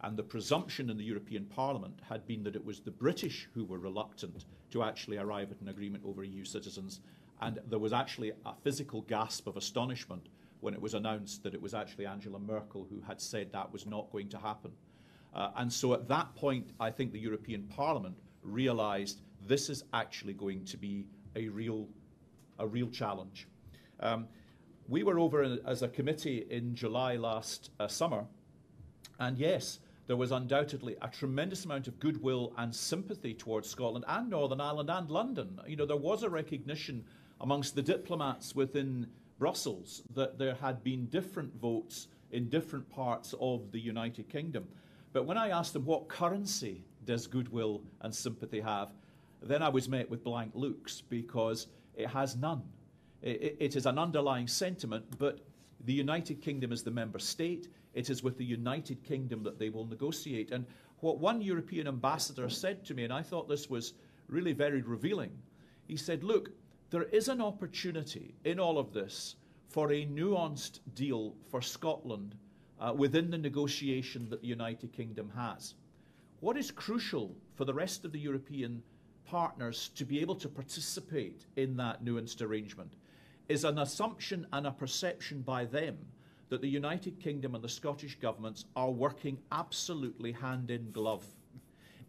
And the presumption in the European Parliament had been that it was the British who were reluctant to actually arrive at an agreement over EU citizens. And there was actually a physical gasp of astonishment when it was announced that it was actually Angela Merkel who had said that was not going to happen. Uh, and so at that point, I think the European Parliament realised this is actually going to be a real, a real challenge. Um, we were over as a committee in July last uh, summer, and yes, there was undoubtedly a tremendous amount of goodwill and sympathy towards Scotland and Northern Ireland and London. You know, there was a recognition amongst the diplomats within Brussels that there had been different votes in different parts of the United Kingdom. But when I asked them what currency does goodwill and sympathy have, then I was met with blank looks because it has none. It, it is an underlying sentiment, but the United Kingdom is the member state. It is with the United Kingdom that they will negotiate. And what one European ambassador said to me, and I thought this was really very revealing, he said, Look, there is an opportunity in all of this for a nuanced deal for Scotland uh, within the negotiation that the United Kingdom has. What is crucial for the rest of the European partners to be able to participate in that nuanced arrangement is an assumption and a perception by them that the United Kingdom and the Scottish governments are working absolutely hand in glove.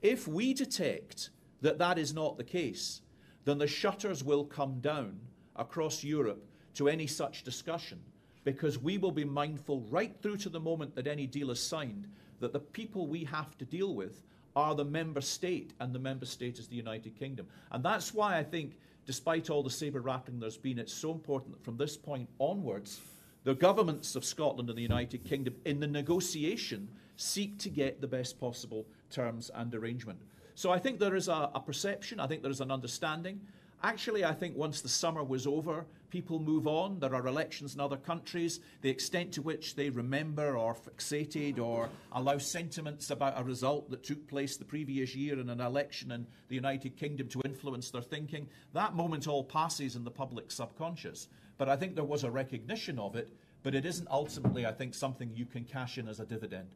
If we detect that that is not the case, then the shutters will come down across Europe to any such discussion because we will be mindful right through to the moment that any deal is signed that the people we have to deal with are the member state, and the member state is the United Kingdom. And that's why I think, despite all the sabre rattling there's been, it's so important that from this point onwards, the governments of Scotland and the United Kingdom, in the negotiation, seek to get the best possible terms and arrangement. So I think there is a, a perception, I think there is an understanding. Actually, I think once the summer was over, people move on. There are elections in other countries. The extent to which they remember or fixated or allow sentiments about a result that took place the previous year in an election in the United Kingdom to influence their thinking, that moment all passes in the public subconscious. But I think there was a recognition of it, but it isn't ultimately, I think, something you can cash in as a dividend.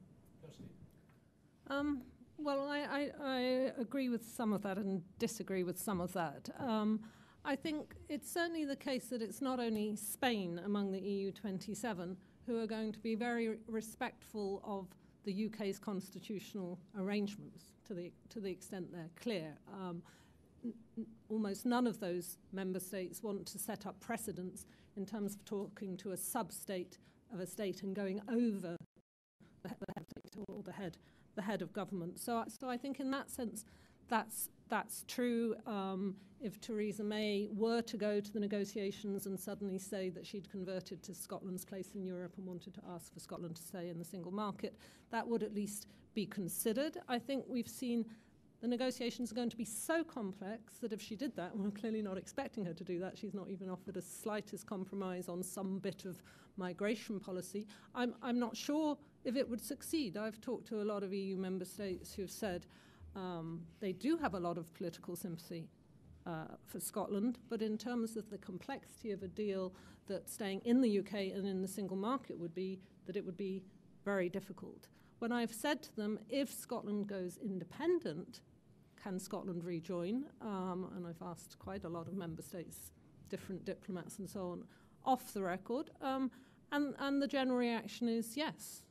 Um, well, I, I, I, agree with some of that and disagree with some of that. Um, I think it's certainly the case that it's not only Spain among the EU 27 who are going to be very respectful of the UK's constitutional arrangements to the, to the extent they're clear. Um, almost none of those member states want to set up precedents in terms of talking to a sub state of a state and going over the, head or the head the head of government. So, so I think in that sense, that's that's true. Um, if Theresa May were to go to the negotiations and suddenly say that she'd converted to Scotland's place in Europe and wanted to ask for Scotland to stay in the single market, that would at least be considered. I think we've seen the negotiations are going to be so complex that if she did that, we're clearly not expecting her to do that, she's not even offered a slightest compromise on some bit of migration policy. I'm, I'm not sure if it would succeed. I've talked to a lot of EU member states who've said um, they do have a lot of political sympathy uh, for Scotland, but in terms of the complexity of a deal that staying in the UK and in the single market would be, that it would be very difficult. When I've said to them, if Scotland goes independent, can Scotland rejoin? Um, and I've asked quite a lot of member states, different diplomats and so on, off the record. Um, and, and the general reaction is yes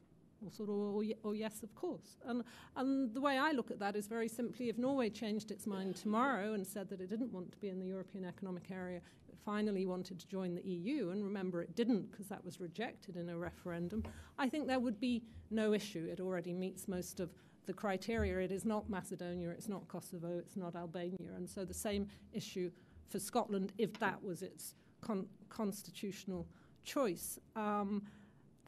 sort of, or, yes, of course. And, and the way I look at that is very simply if Norway changed its mind tomorrow and said that it didn't want to be in the European Economic Area, it finally wanted to join the EU, and remember it didn't because that was rejected in a referendum, I think there would be no issue. It already meets most of the criteria. It is not Macedonia, it's not Kosovo, it's not Albania. And so the same issue for Scotland if that was its con- constitutional choice. Um,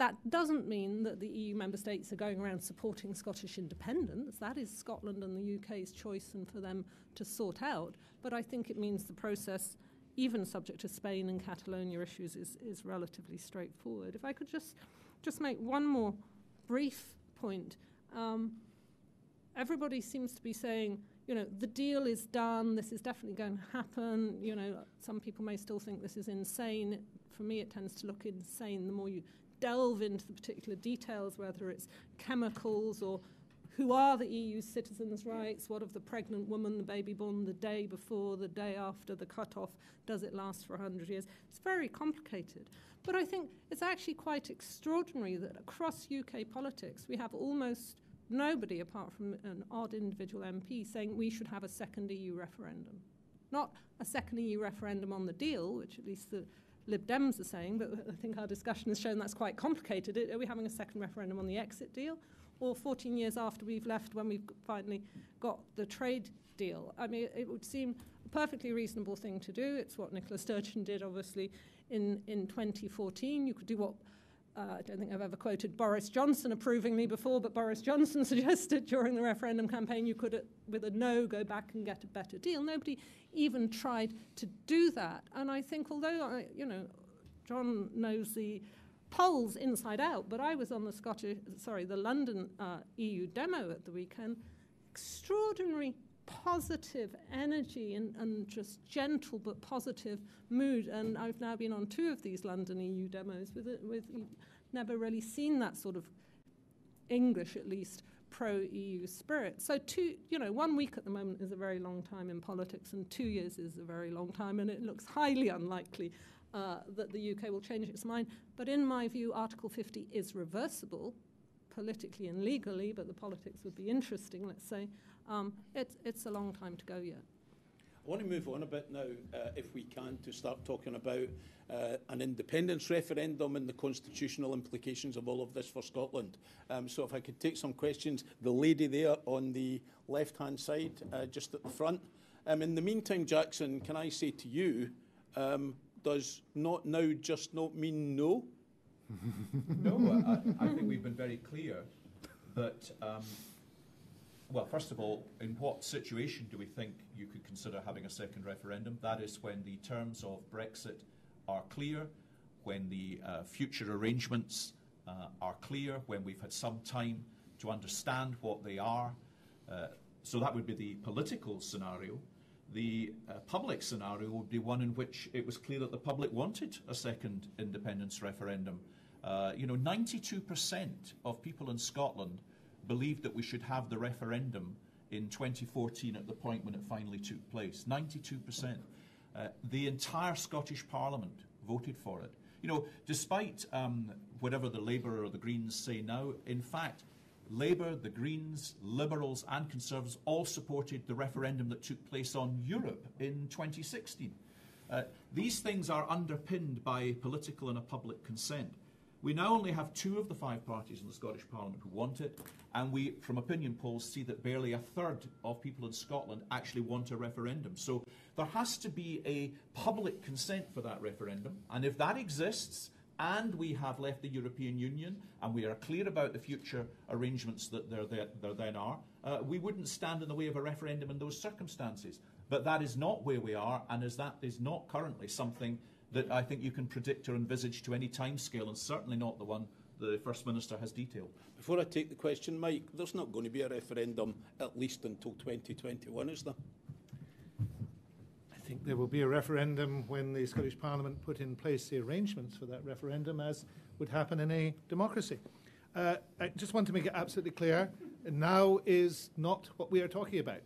that doesn't mean that the EU member states are going around supporting Scottish independence. That is Scotland and the UK's choice and for them to sort out. But I think it means the process, even subject to Spain and Catalonia issues, is, is relatively straightforward. If I could just, just make one more brief point. Um, everybody seems to be saying, you know, the deal is done, this is definitely going to happen. You know, some people may still think this is insane. For me, it tends to look insane the more you delve into the particular details, whether it's chemicals or who are the EU citizens' rights, what of the pregnant woman, the baby born the day before, the day after the cut-off, does it last for 100 years? It's very complicated. But I think it's actually quite extraordinary that across UK politics we have almost nobody apart from an odd individual MP saying we should have a second EU referendum. Not a second EU referendum on the deal, which at least the Lib Dems are saying, but I think our discussion has shown that's quite complicated. Are we having a second referendum on the exit deal? Or 14 years after we've left, when we've finally got the trade deal? I mean, it would seem a perfectly reasonable thing to do. It's what Nicola Sturgeon did, obviously, in, in 2014. You could do what uh, I don't think I've ever quoted Boris Johnson approvingly before, but Boris Johnson suggested during the referendum campaign you could, uh, with a no, go back and get a better deal. Nobody even tried to do that. And I think, although, I, you know, John knows the polls inside out, but I was on the Scottish, sorry, the London uh, EU demo at the weekend. Extraordinary positive energy and, and just gentle but positive mood. And I've now been on two of these London EU demos with, with never really seen that sort of English, at least, pro EU spirit. So, two, you know, one week at the moment is a very long time in politics, and two years is a very long time, and it looks highly unlikely uh, that the UK will change its mind. But in my view, Article 50 is reversible politically and legally, but the politics would be interesting, let's say. Um, it's, it's a long time to go yet. I want to move on a bit now, uh, if we can, to start talking about uh, an independence referendum and the constitutional implications of all of this for Scotland. Um, so, if I could take some questions, the lady there on the left hand side, uh, just at the front. Um, in the meantime, Jackson, can I say to you, um, does not now just not mean no? no, I, I, think we've been very clear that um, well, first of all, in what situation do we think you could consider having a second referendum? That is when the terms of Brexit are clear, when the uh, future arrangements uh, are clear, when we've had some time to understand what they are. Uh, so that would be the political scenario. The uh, public scenario would be one in which it was clear that the public wanted a second independence referendum. Uh, you know, 92% of people in Scotland believed that we should have the referendum in 2014 at the point when it finally took place. 92%. Uh, the entire Scottish Parliament voted for it. You know, despite um, whatever the Labour or the Greens say now, in fact, Labour, the Greens, Liberals, and Conservatives all supported the referendum that took place on Europe in 2016. Uh, these things are underpinned by political and a public consent. We now only have two of the five parties in the Scottish Parliament who want it, and we, from opinion polls, see that barely a third of people in Scotland actually want a referendum. So there has to be a public consent for that referendum, and if that exists, and we have left the European Union, and we are clear about the future arrangements that there, there, there then are, uh, we wouldn't stand in the way of a referendum in those circumstances. But that is not where we are, and as that is not currently something that I think you can predict or envisage to any timescale, and certainly not the one the First Minister has detailed. Before I take the question, Mike, there's not going to be a referendum at least until 2021, is there? I think there will be a referendum when the Scottish Parliament put in place the arrangements for that referendum, as would happen in a democracy. Uh, I just want to make it absolutely clear now is not what we are talking about.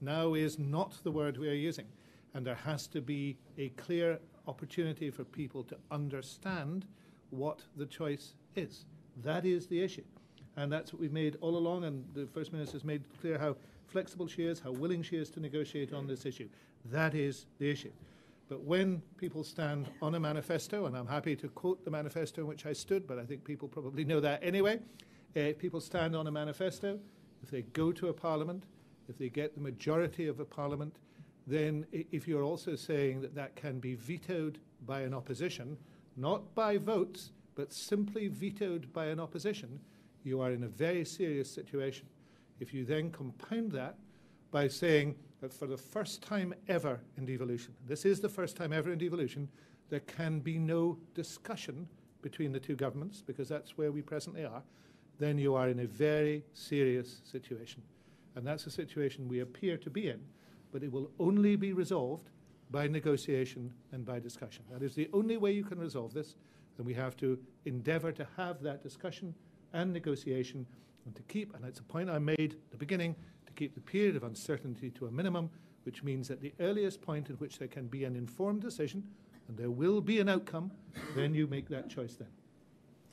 Now is not the word we are using. And there has to be a clear opportunity for people to understand what the choice is. That is the issue. And that's what we've made all along, and the First Minister has made clear how flexible she is, how willing she is to negotiate on this issue. That is the issue. But when people stand on a manifesto, and I'm happy to quote the manifesto in which I stood, but I think people probably know that anyway. Uh, people stand on a manifesto. If they go to a parliament, if they get the majority of a parliament, then if you're also saying that that can be vetoed by an opposition, not by votes, but simply vetoed by an opposition, you are in a very serious situation. If you then compound that by saying that for the first time ever in devolution, this is the first time ever in devolution, there can be no discussion between the two governments, because that's where we presently are, then you are in a very serious situation. And that's a situation we appear to be in but it will only be resolved by negotiation and by discussion. That is the only way you can resolve this, and we have to endeavour to have that discussion and negotiation and to keep, and it's a point I made at the beginning, to keep the period of uncertainty to a minimum, which means at the earliest point at which there can be an informed decision and there will be an outcome, then you make that choice then.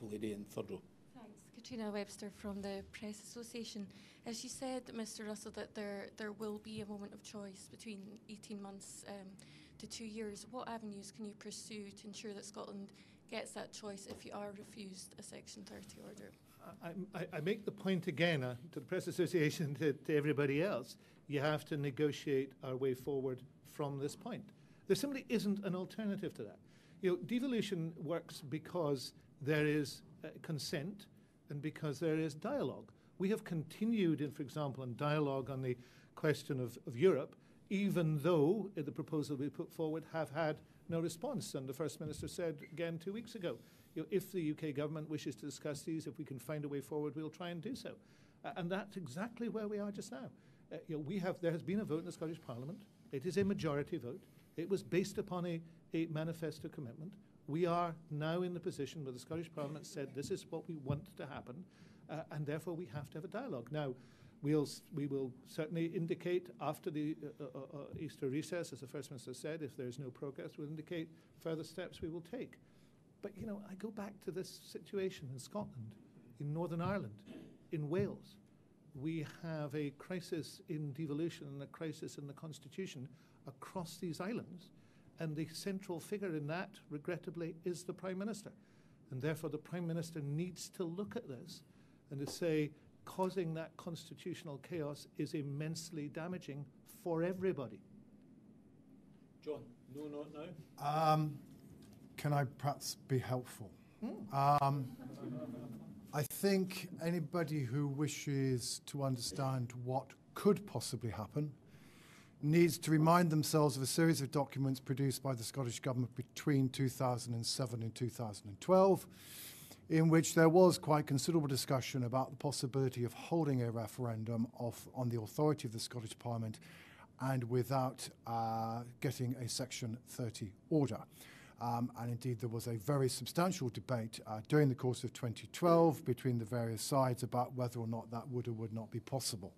The lady in third row. Katrina Webster from the Press Association. As you said, Mr. Russell, that there there will be a moment of choice between 18 months um, to two years. What avenues can you pursue to ensure that Scotland gets that choice if you are refused a Section 30 order? I, I, I make the point again uh, to the Press Association, to, to everybody else. You have to negotiate our way forward from this point. There simply isn't an alternative to that. You know, devolution works because there is uh, consent and because there is dialogue. We have continued, in, for example, in dialogue on the question of, of Europe, even though the proposal we put forward have had no response. And the First Minister said again two weeks ago, you know, if the UK government wishes to discuss these, if we can find a way forward, we'll try and do so. Uh, and that's exactly where we are just now. Uh, you know, we have, there has been a vote in the Scottish Parliament. It is a majority vote. It was based upon a, a manifesto commitment. We are now in the position where the Scottish Parliament said this is what we want to happen uh, and therefore we have to have a dialogue. Now, We'll, we will certainly indicate after the uh, uh, uh, Easter recess, as the First Minister said, if there's no progress, we'll indicate further steps we will take. But, you know, I go back to this situation in Scotland, in Northern Ireland, in Wales. We have a crisis in devolution and a crisis in the Constitution across these islands. And the central figure in that, regrettably, is the Prime Minister. And therefore, the Prime Minister needs to look at this and to say, causing that constitutional chaos is immensely damaging for everybody. John, no, not now. Um, can I perhaps be helpful? Um, I think anybody who wishes to understand what could possibly happen needs to remind themselves of a series of documents produced by the Scottish Government between 2007 and 2012 in which there was quite considerable discussion about the possibility of holding a referendum on the authority of the Scottish Parliament and without uh, getting a Section 30 order. Um, and indeed, there was a very substantial debate uh, during the course of 2012 between the various sides about whether or not that would or would not be possible.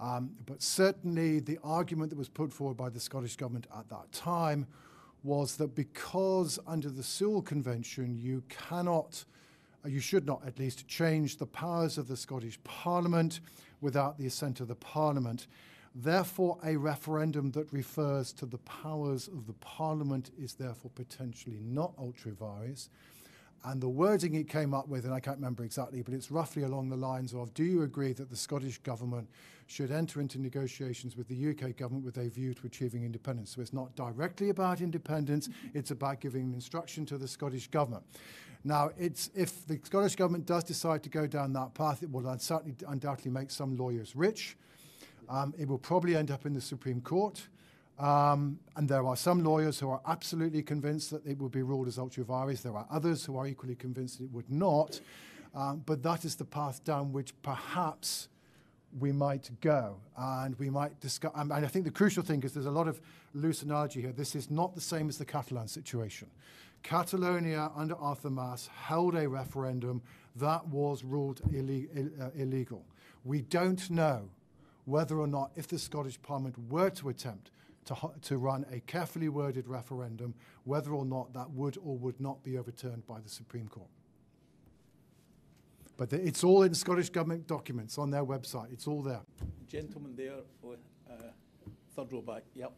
Um, but certainly, the argument that was put forward by the Scottish Government at that time was that because under the Sewell Convention you cannot uh, you should not at least change the powers of the Scottish Parliament without the assent of the Parliament. Therefore, a referendum that refers to the powers of the Parliament is therefore potentially not ultra vires. And the wording it came up with, and I can't remember exactly, but it's roughly along the lines of Do you agree that the Scottish Government should enter into negotiations with the UK Government with a view to achieving independence? So it's not directly about independence, it's about giving instruction to the Scottish Government. Now, it's, if the Scottish Government does decide to go down that path, it will certainly undoubtedly make some lawyers rich. Um, it will probably end up in the Supreme Court. Um, and there are some lawyers who are absolutely convinced that it would be ruled as ultra vires. There are others who are equally convinced that it would not. Um, but that is the path down which perhaps we might go. And we might discuss. and I think the crucial thing is there's a lot of loose analogy here. This is not the same as the Catalan situation. Catalonia, under Artur Mas, held a referendum that was ruled uh, illegal. We don't know whether or not, if the Scottish Parliament were to attempt to, to run a carefully worded referendum, whether or not that would or would not be overturned by the Supreme Court. But the, it's all in Scottish Government documents on their website. It's all there. Gentleman there, oh, uh, third row back. Yep.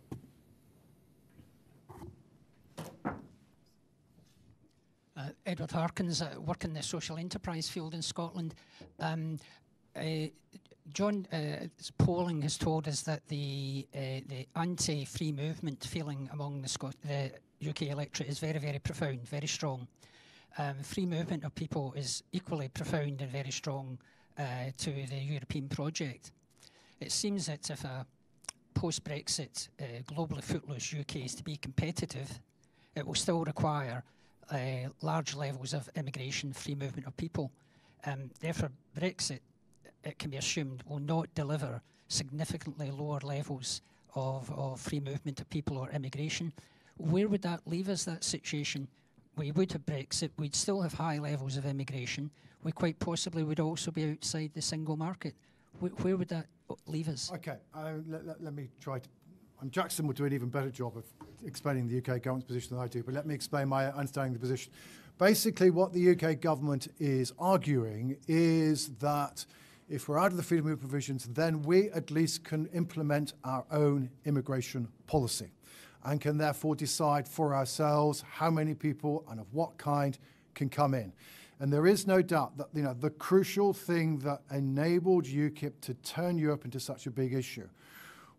Uh, Edward Harkins, uh, work in the social enterprise field in Scotland. Um, uh, John, uh, polling has told us that the uh, the anti-free movement feeling among the, Scot- the UK electorate is very, very profound, very strong. Um, free movement of people is equally profound and very strong uh, to the European project. It seems that if a post-Brexit globally footloose UK is to be competitive, it will still require uh, large levels of immigration, free movement of people. Um, therefore, Brexit, it can be assumed, will not deliver significantly lower levels of, of free movement of people or immigration. Where would that leave us, that situation? We would have Brexit, we'd still have high levels of immigration. We quite possibly would also be outside the single market. Where, where would that leave us? Okay, uh, let, let, me try to and Jackson will do an even better job of explaining the UK government's position than I do, but let me explain my understanding of the position. Basically, what the UK government is arguing is that if we're out of the freedom of provisions, then we at least can implement our own immigration policy and can therefore decide for ourselves how many people and of what kind can come in. And there is no doubt that you know, the crucial thing that enabled UKIP to turn Europe into such a big issue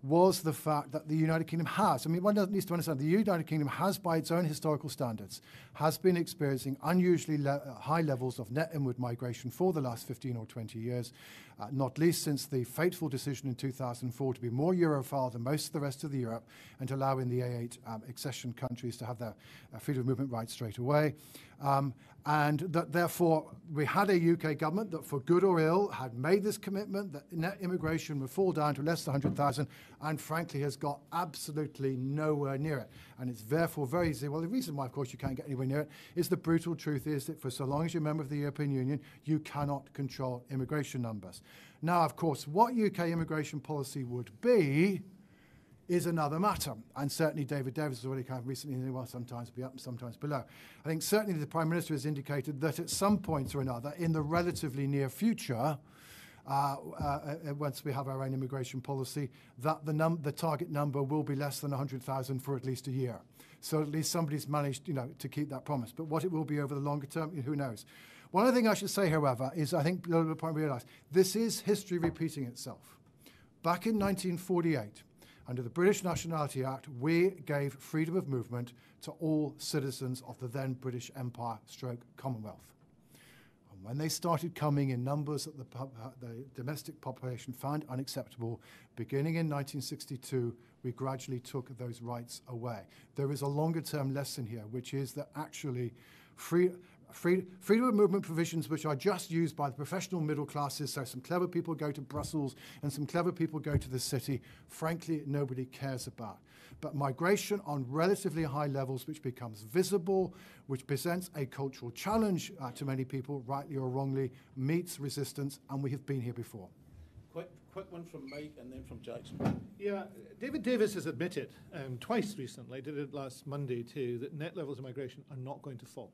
was the fact that the United Kingdom has, I mean, one needs to understand the United Kingdom has, by its own historical standards, has been experiencing unusually le uh, high levels of net inward migration for the last 15 or 20 years, uh, not least since the fateful decision in 2004 to be more Europhile than most of the rest of the Europe and to allow in the A8 um, accession countries to have their uh, freedom of movement rights straight away. Um, and that therefore we had a UK government that, for good or ill, had made this commitment that net immigration would fall down to less than 100,000, and frankly has got absolutely nowhere near it. And it's therefore very easy. Well, the reason why, of course, you can't get anywhere near it is the brutal truth is that for so long as you're a member of the European Union, you cannot control immigration numbers. Now, of course, what UK immigration policy would be is another matter. And certainly David Davis has already kind of recently, well, sometimes be up and sometimes below. I think certainly the Prime Minister has indicated that at some point or another, in the relatively near future, uh, uh, uh, once we have our own immigration policy, that the, num- the target number will be less than 100,000 for at least a year. So at least somebody's managed, you know, to keep that promise. But what it will be over the longer term, who knows? One other thing I should say, however, is I think the point realise this is history repeating itself. Back in 1948, under the British Nationality Act, we gave freedom of movement to all citizens of the then British Empire stroke Commonwealth. And when they started coming in numbers that the, uh, the domestic population found unacceptable, beginning in 1962, we gradually took those rights away. There is a longer term lesson here, which is that actually free, freedom of movement provisions which are just used by the professional middle classes. So some clever people go to Brussels and some clever people go to the city. Frankly, nobody cares about. But migration on relatively high levels, which becomes visible, which presents a cultural challenge uh, to many people, rightly or wrongly, meets resistance, and we have been here before. Quick, quick one from Mike and then from Jackson. Yeah, David Davis has admitted um, twice recently, did it last Monday too, that net levels of migration are not going to fall.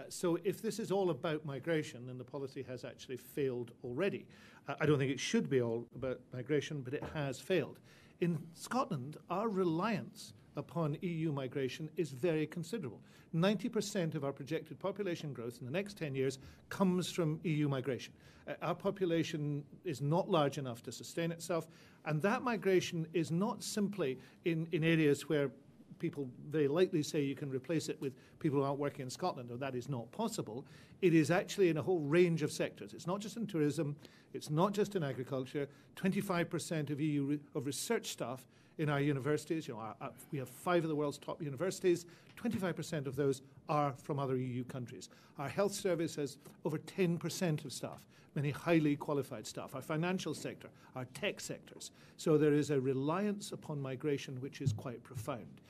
Uh, so if this is all about migration, then the policy has actually failed already. Uh, I don't think it should be all about migration, but it has failed. In Scotland, our reliance upon EU migration is very considerable. 90% of our projected population growth in the next 10 years comes from EU migration. Uh, our population is not large enough to sustain itself, and that migration is not simply in, in areas where people very likely say you can replace it with people who aren't working in Scotland, or that is not possible. It is actually in a whole range of sectors. It's not just in tourism, it's not just in agriculture. 25% of EU re- of research staff in our universities, you know, our, our, we have five of the world's top universities. 25% of those are from other EU countries. Our health service has over 10% of staff many highly qualified staff, our financial sector, our tech sectors. So there is a reliance upon migration which is quite profound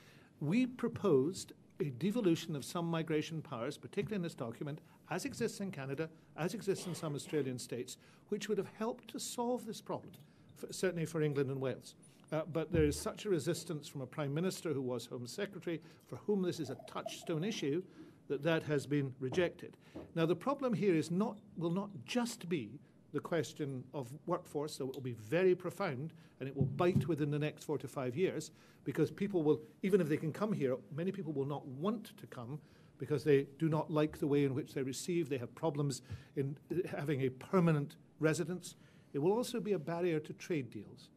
we proposed a devolution of some migration powers, particularly in this document, as exists in Canada, as exists in some Australian states, which would have helped to solve this problem, for, certainly for England and Wales. Uh, but there is such a resistance from a Prime Minister who was Home Secretary, for whom this is a touchstone issue, that that has been rejected. Now, the problem here is not, will not just be the question of workforce, so it will be very profound and it will bite within the next four to five years because people will, even if they can come here, many people will not want to come because they do not like the way in which they receive. They have problems in having a permanent residence. It will also be a barrier to trade deals.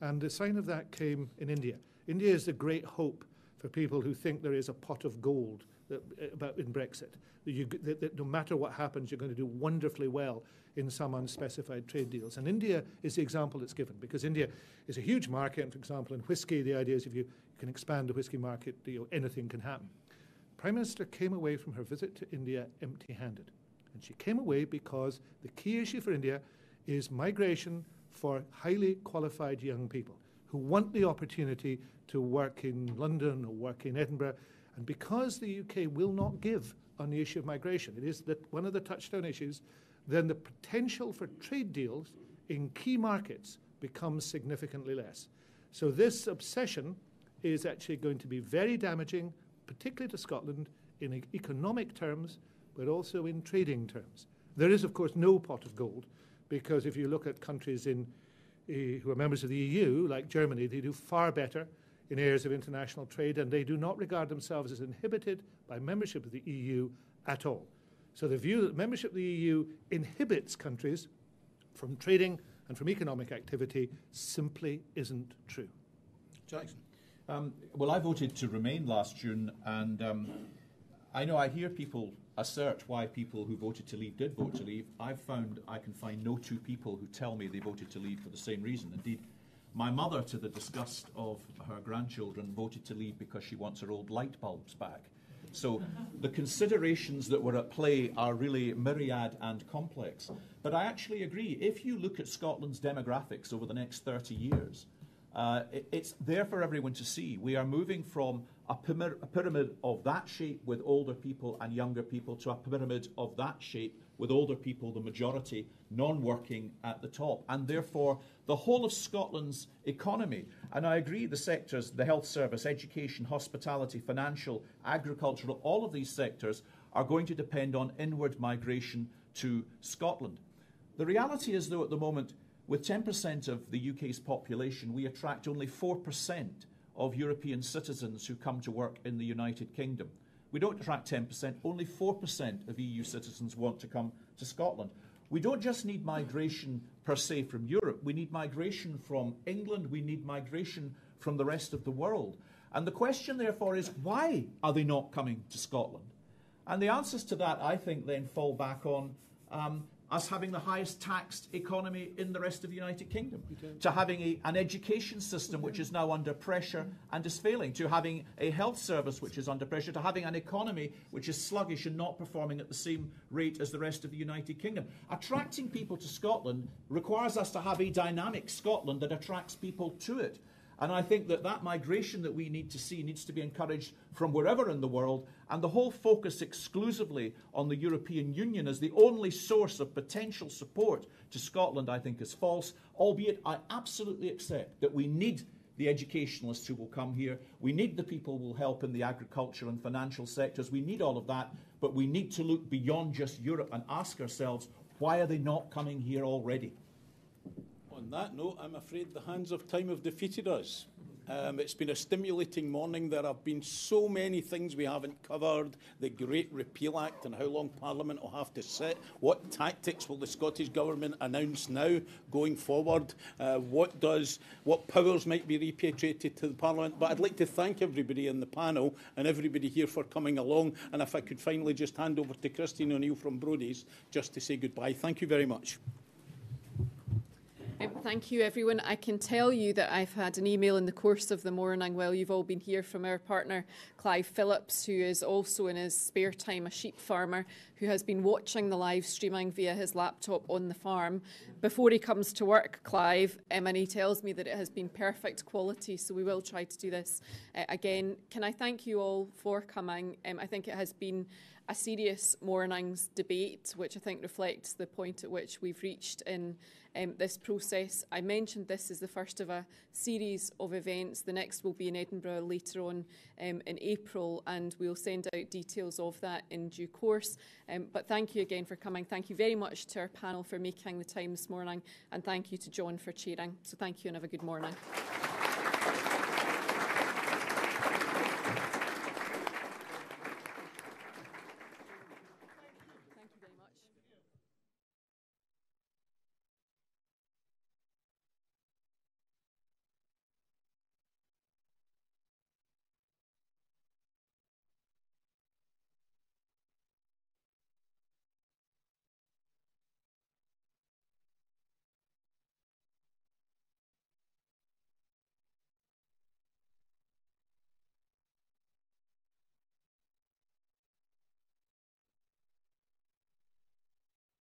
And the sign of that came in India. India is the great hope for people who think there is a pot of gold Uh, about in Brexit. You, that, that no matter what happens, you're going to do wonderfully well in some unspecified trade deals. And India is the example that's given because India is a huge market. And for example, in whiskey, the idea is if you can expand the whiskey market, you know, anything can happen. Prime Minister came away from her visit to India empty handed. And she came away because the key issue for India is migration for highly qualified young people who want the opportunity to work in London or work in Edinburgh. And because the UK will not give on the issue of migration, it is that one of the touchstone issues then the potential for trade deals in key markets becomes significantly less. So this obsession is actually going to be very damaging, particularly to Scotland in economic terms, but also in trading terms. There is, of course, no pot of gold, because if you look at countries in, uh, who are members of the EU, like Germany, they do far better in areas of international trade, and they do not regard themselves as inhibited by membership of the EU at all. So the view that membership of the EU inhibits countries from trading and from economic activity simply isn't true. Jackson. Um, well, I voted to remain last June, and um, I know I hear people assert why people who voted to leave did vote to leave. I've found I can find no two people who tell me they voted to leave for the same reason. Indeed, my mother, to the disgust of her grandchildren, voted to leave because she wants her old light bulbs back. So the considerations that were at play are really myriad and complex. But I actually agree. If you look at Scotland's demographics over the next 30 years, uh, it, it's there for everyone to see. We are moving from a, pyramid, a pyramid of that shape with older people and younger people to a pyramid of that shape with older people, the majority, non working at the top. And therefore, the whole of Scotland's economy, and I agree the sectors, the health service, education, hospitality, financial, agricultural, all of these sectors are going to depend on inward migration to Scotland. The reality is, though, at the moment, with 10% of the UK's population, we attract only 4% of European citizens who come to work in the United Kingdom. We don't attract 10%, only 4% of EU citizens want to come to Scotland. We don't just need migration per se from Europe, we need migration from England, we need migration from the rest of the world. And the question, therefore, is why are they not coming to Scotland? And the answers to that, I think, then fall back on um, us having the highest taxed economy in the rest of the United Kingdom, to having a, an education system which is now under pressure and is failing, to having a health service which is under pressure, to having an economy which is sluggish and not performing at the same rate as the rest of the United Kingdom. Attracting people to Scotland requires us to have a dynamic Scotland that attracts people to it. And I think that that migration that we need to see needs to be encouraged from wherever in the world. And the whole focus exclusively on the European Union as the only source of potential support to Scotland, I think, is false. Albeit, I absolutely accept that we need the educationalists who will come here. We need the people who will help in the agriculture and financial sectors. We need all of that. But we need to look beyond just Europe and ask ourselves why are they not coming here already? On that note, I'm afraid the hands of time have defeated us. Um, it's been a stimulating morning. There have been so many things we haven't covered. The Great Repeal Act and how long Parliament will have to sit. What tactics will the Scottish Government announce now going forward? Uh, what does what powers might be repatriated to the Parliament? But I'd like to thank everybody in the panel and everybody here for coming along. And if I could finally just hand over to Christine O'Neill from Brodies just to say goodbye. Thank you very much. Thank you, everyone. I can tell you that I've had an email in the course of the morning while you've all been here from our partner, Clive Phillips, who is also in his spare time a sheep farmer who has been watching the live streaming via his laptop on the farm before he comes to work, Clive, um, and he tells me that it has been perfect quality. So we will try to do this uh, again. Can I thank you all for coming? Um, I think it has been a serious morning's debate, which I think reflects the point at which we've reached in um, this process. I mentioned this is the first of a series of events. The next will be in Edinburgh later on um, in April, and we'll send out details of that in due course. Um, but thank you again for coming. Thank you very much to our panel for making the time this morning, and thank you to John for chairing. So thank you and have a good morning.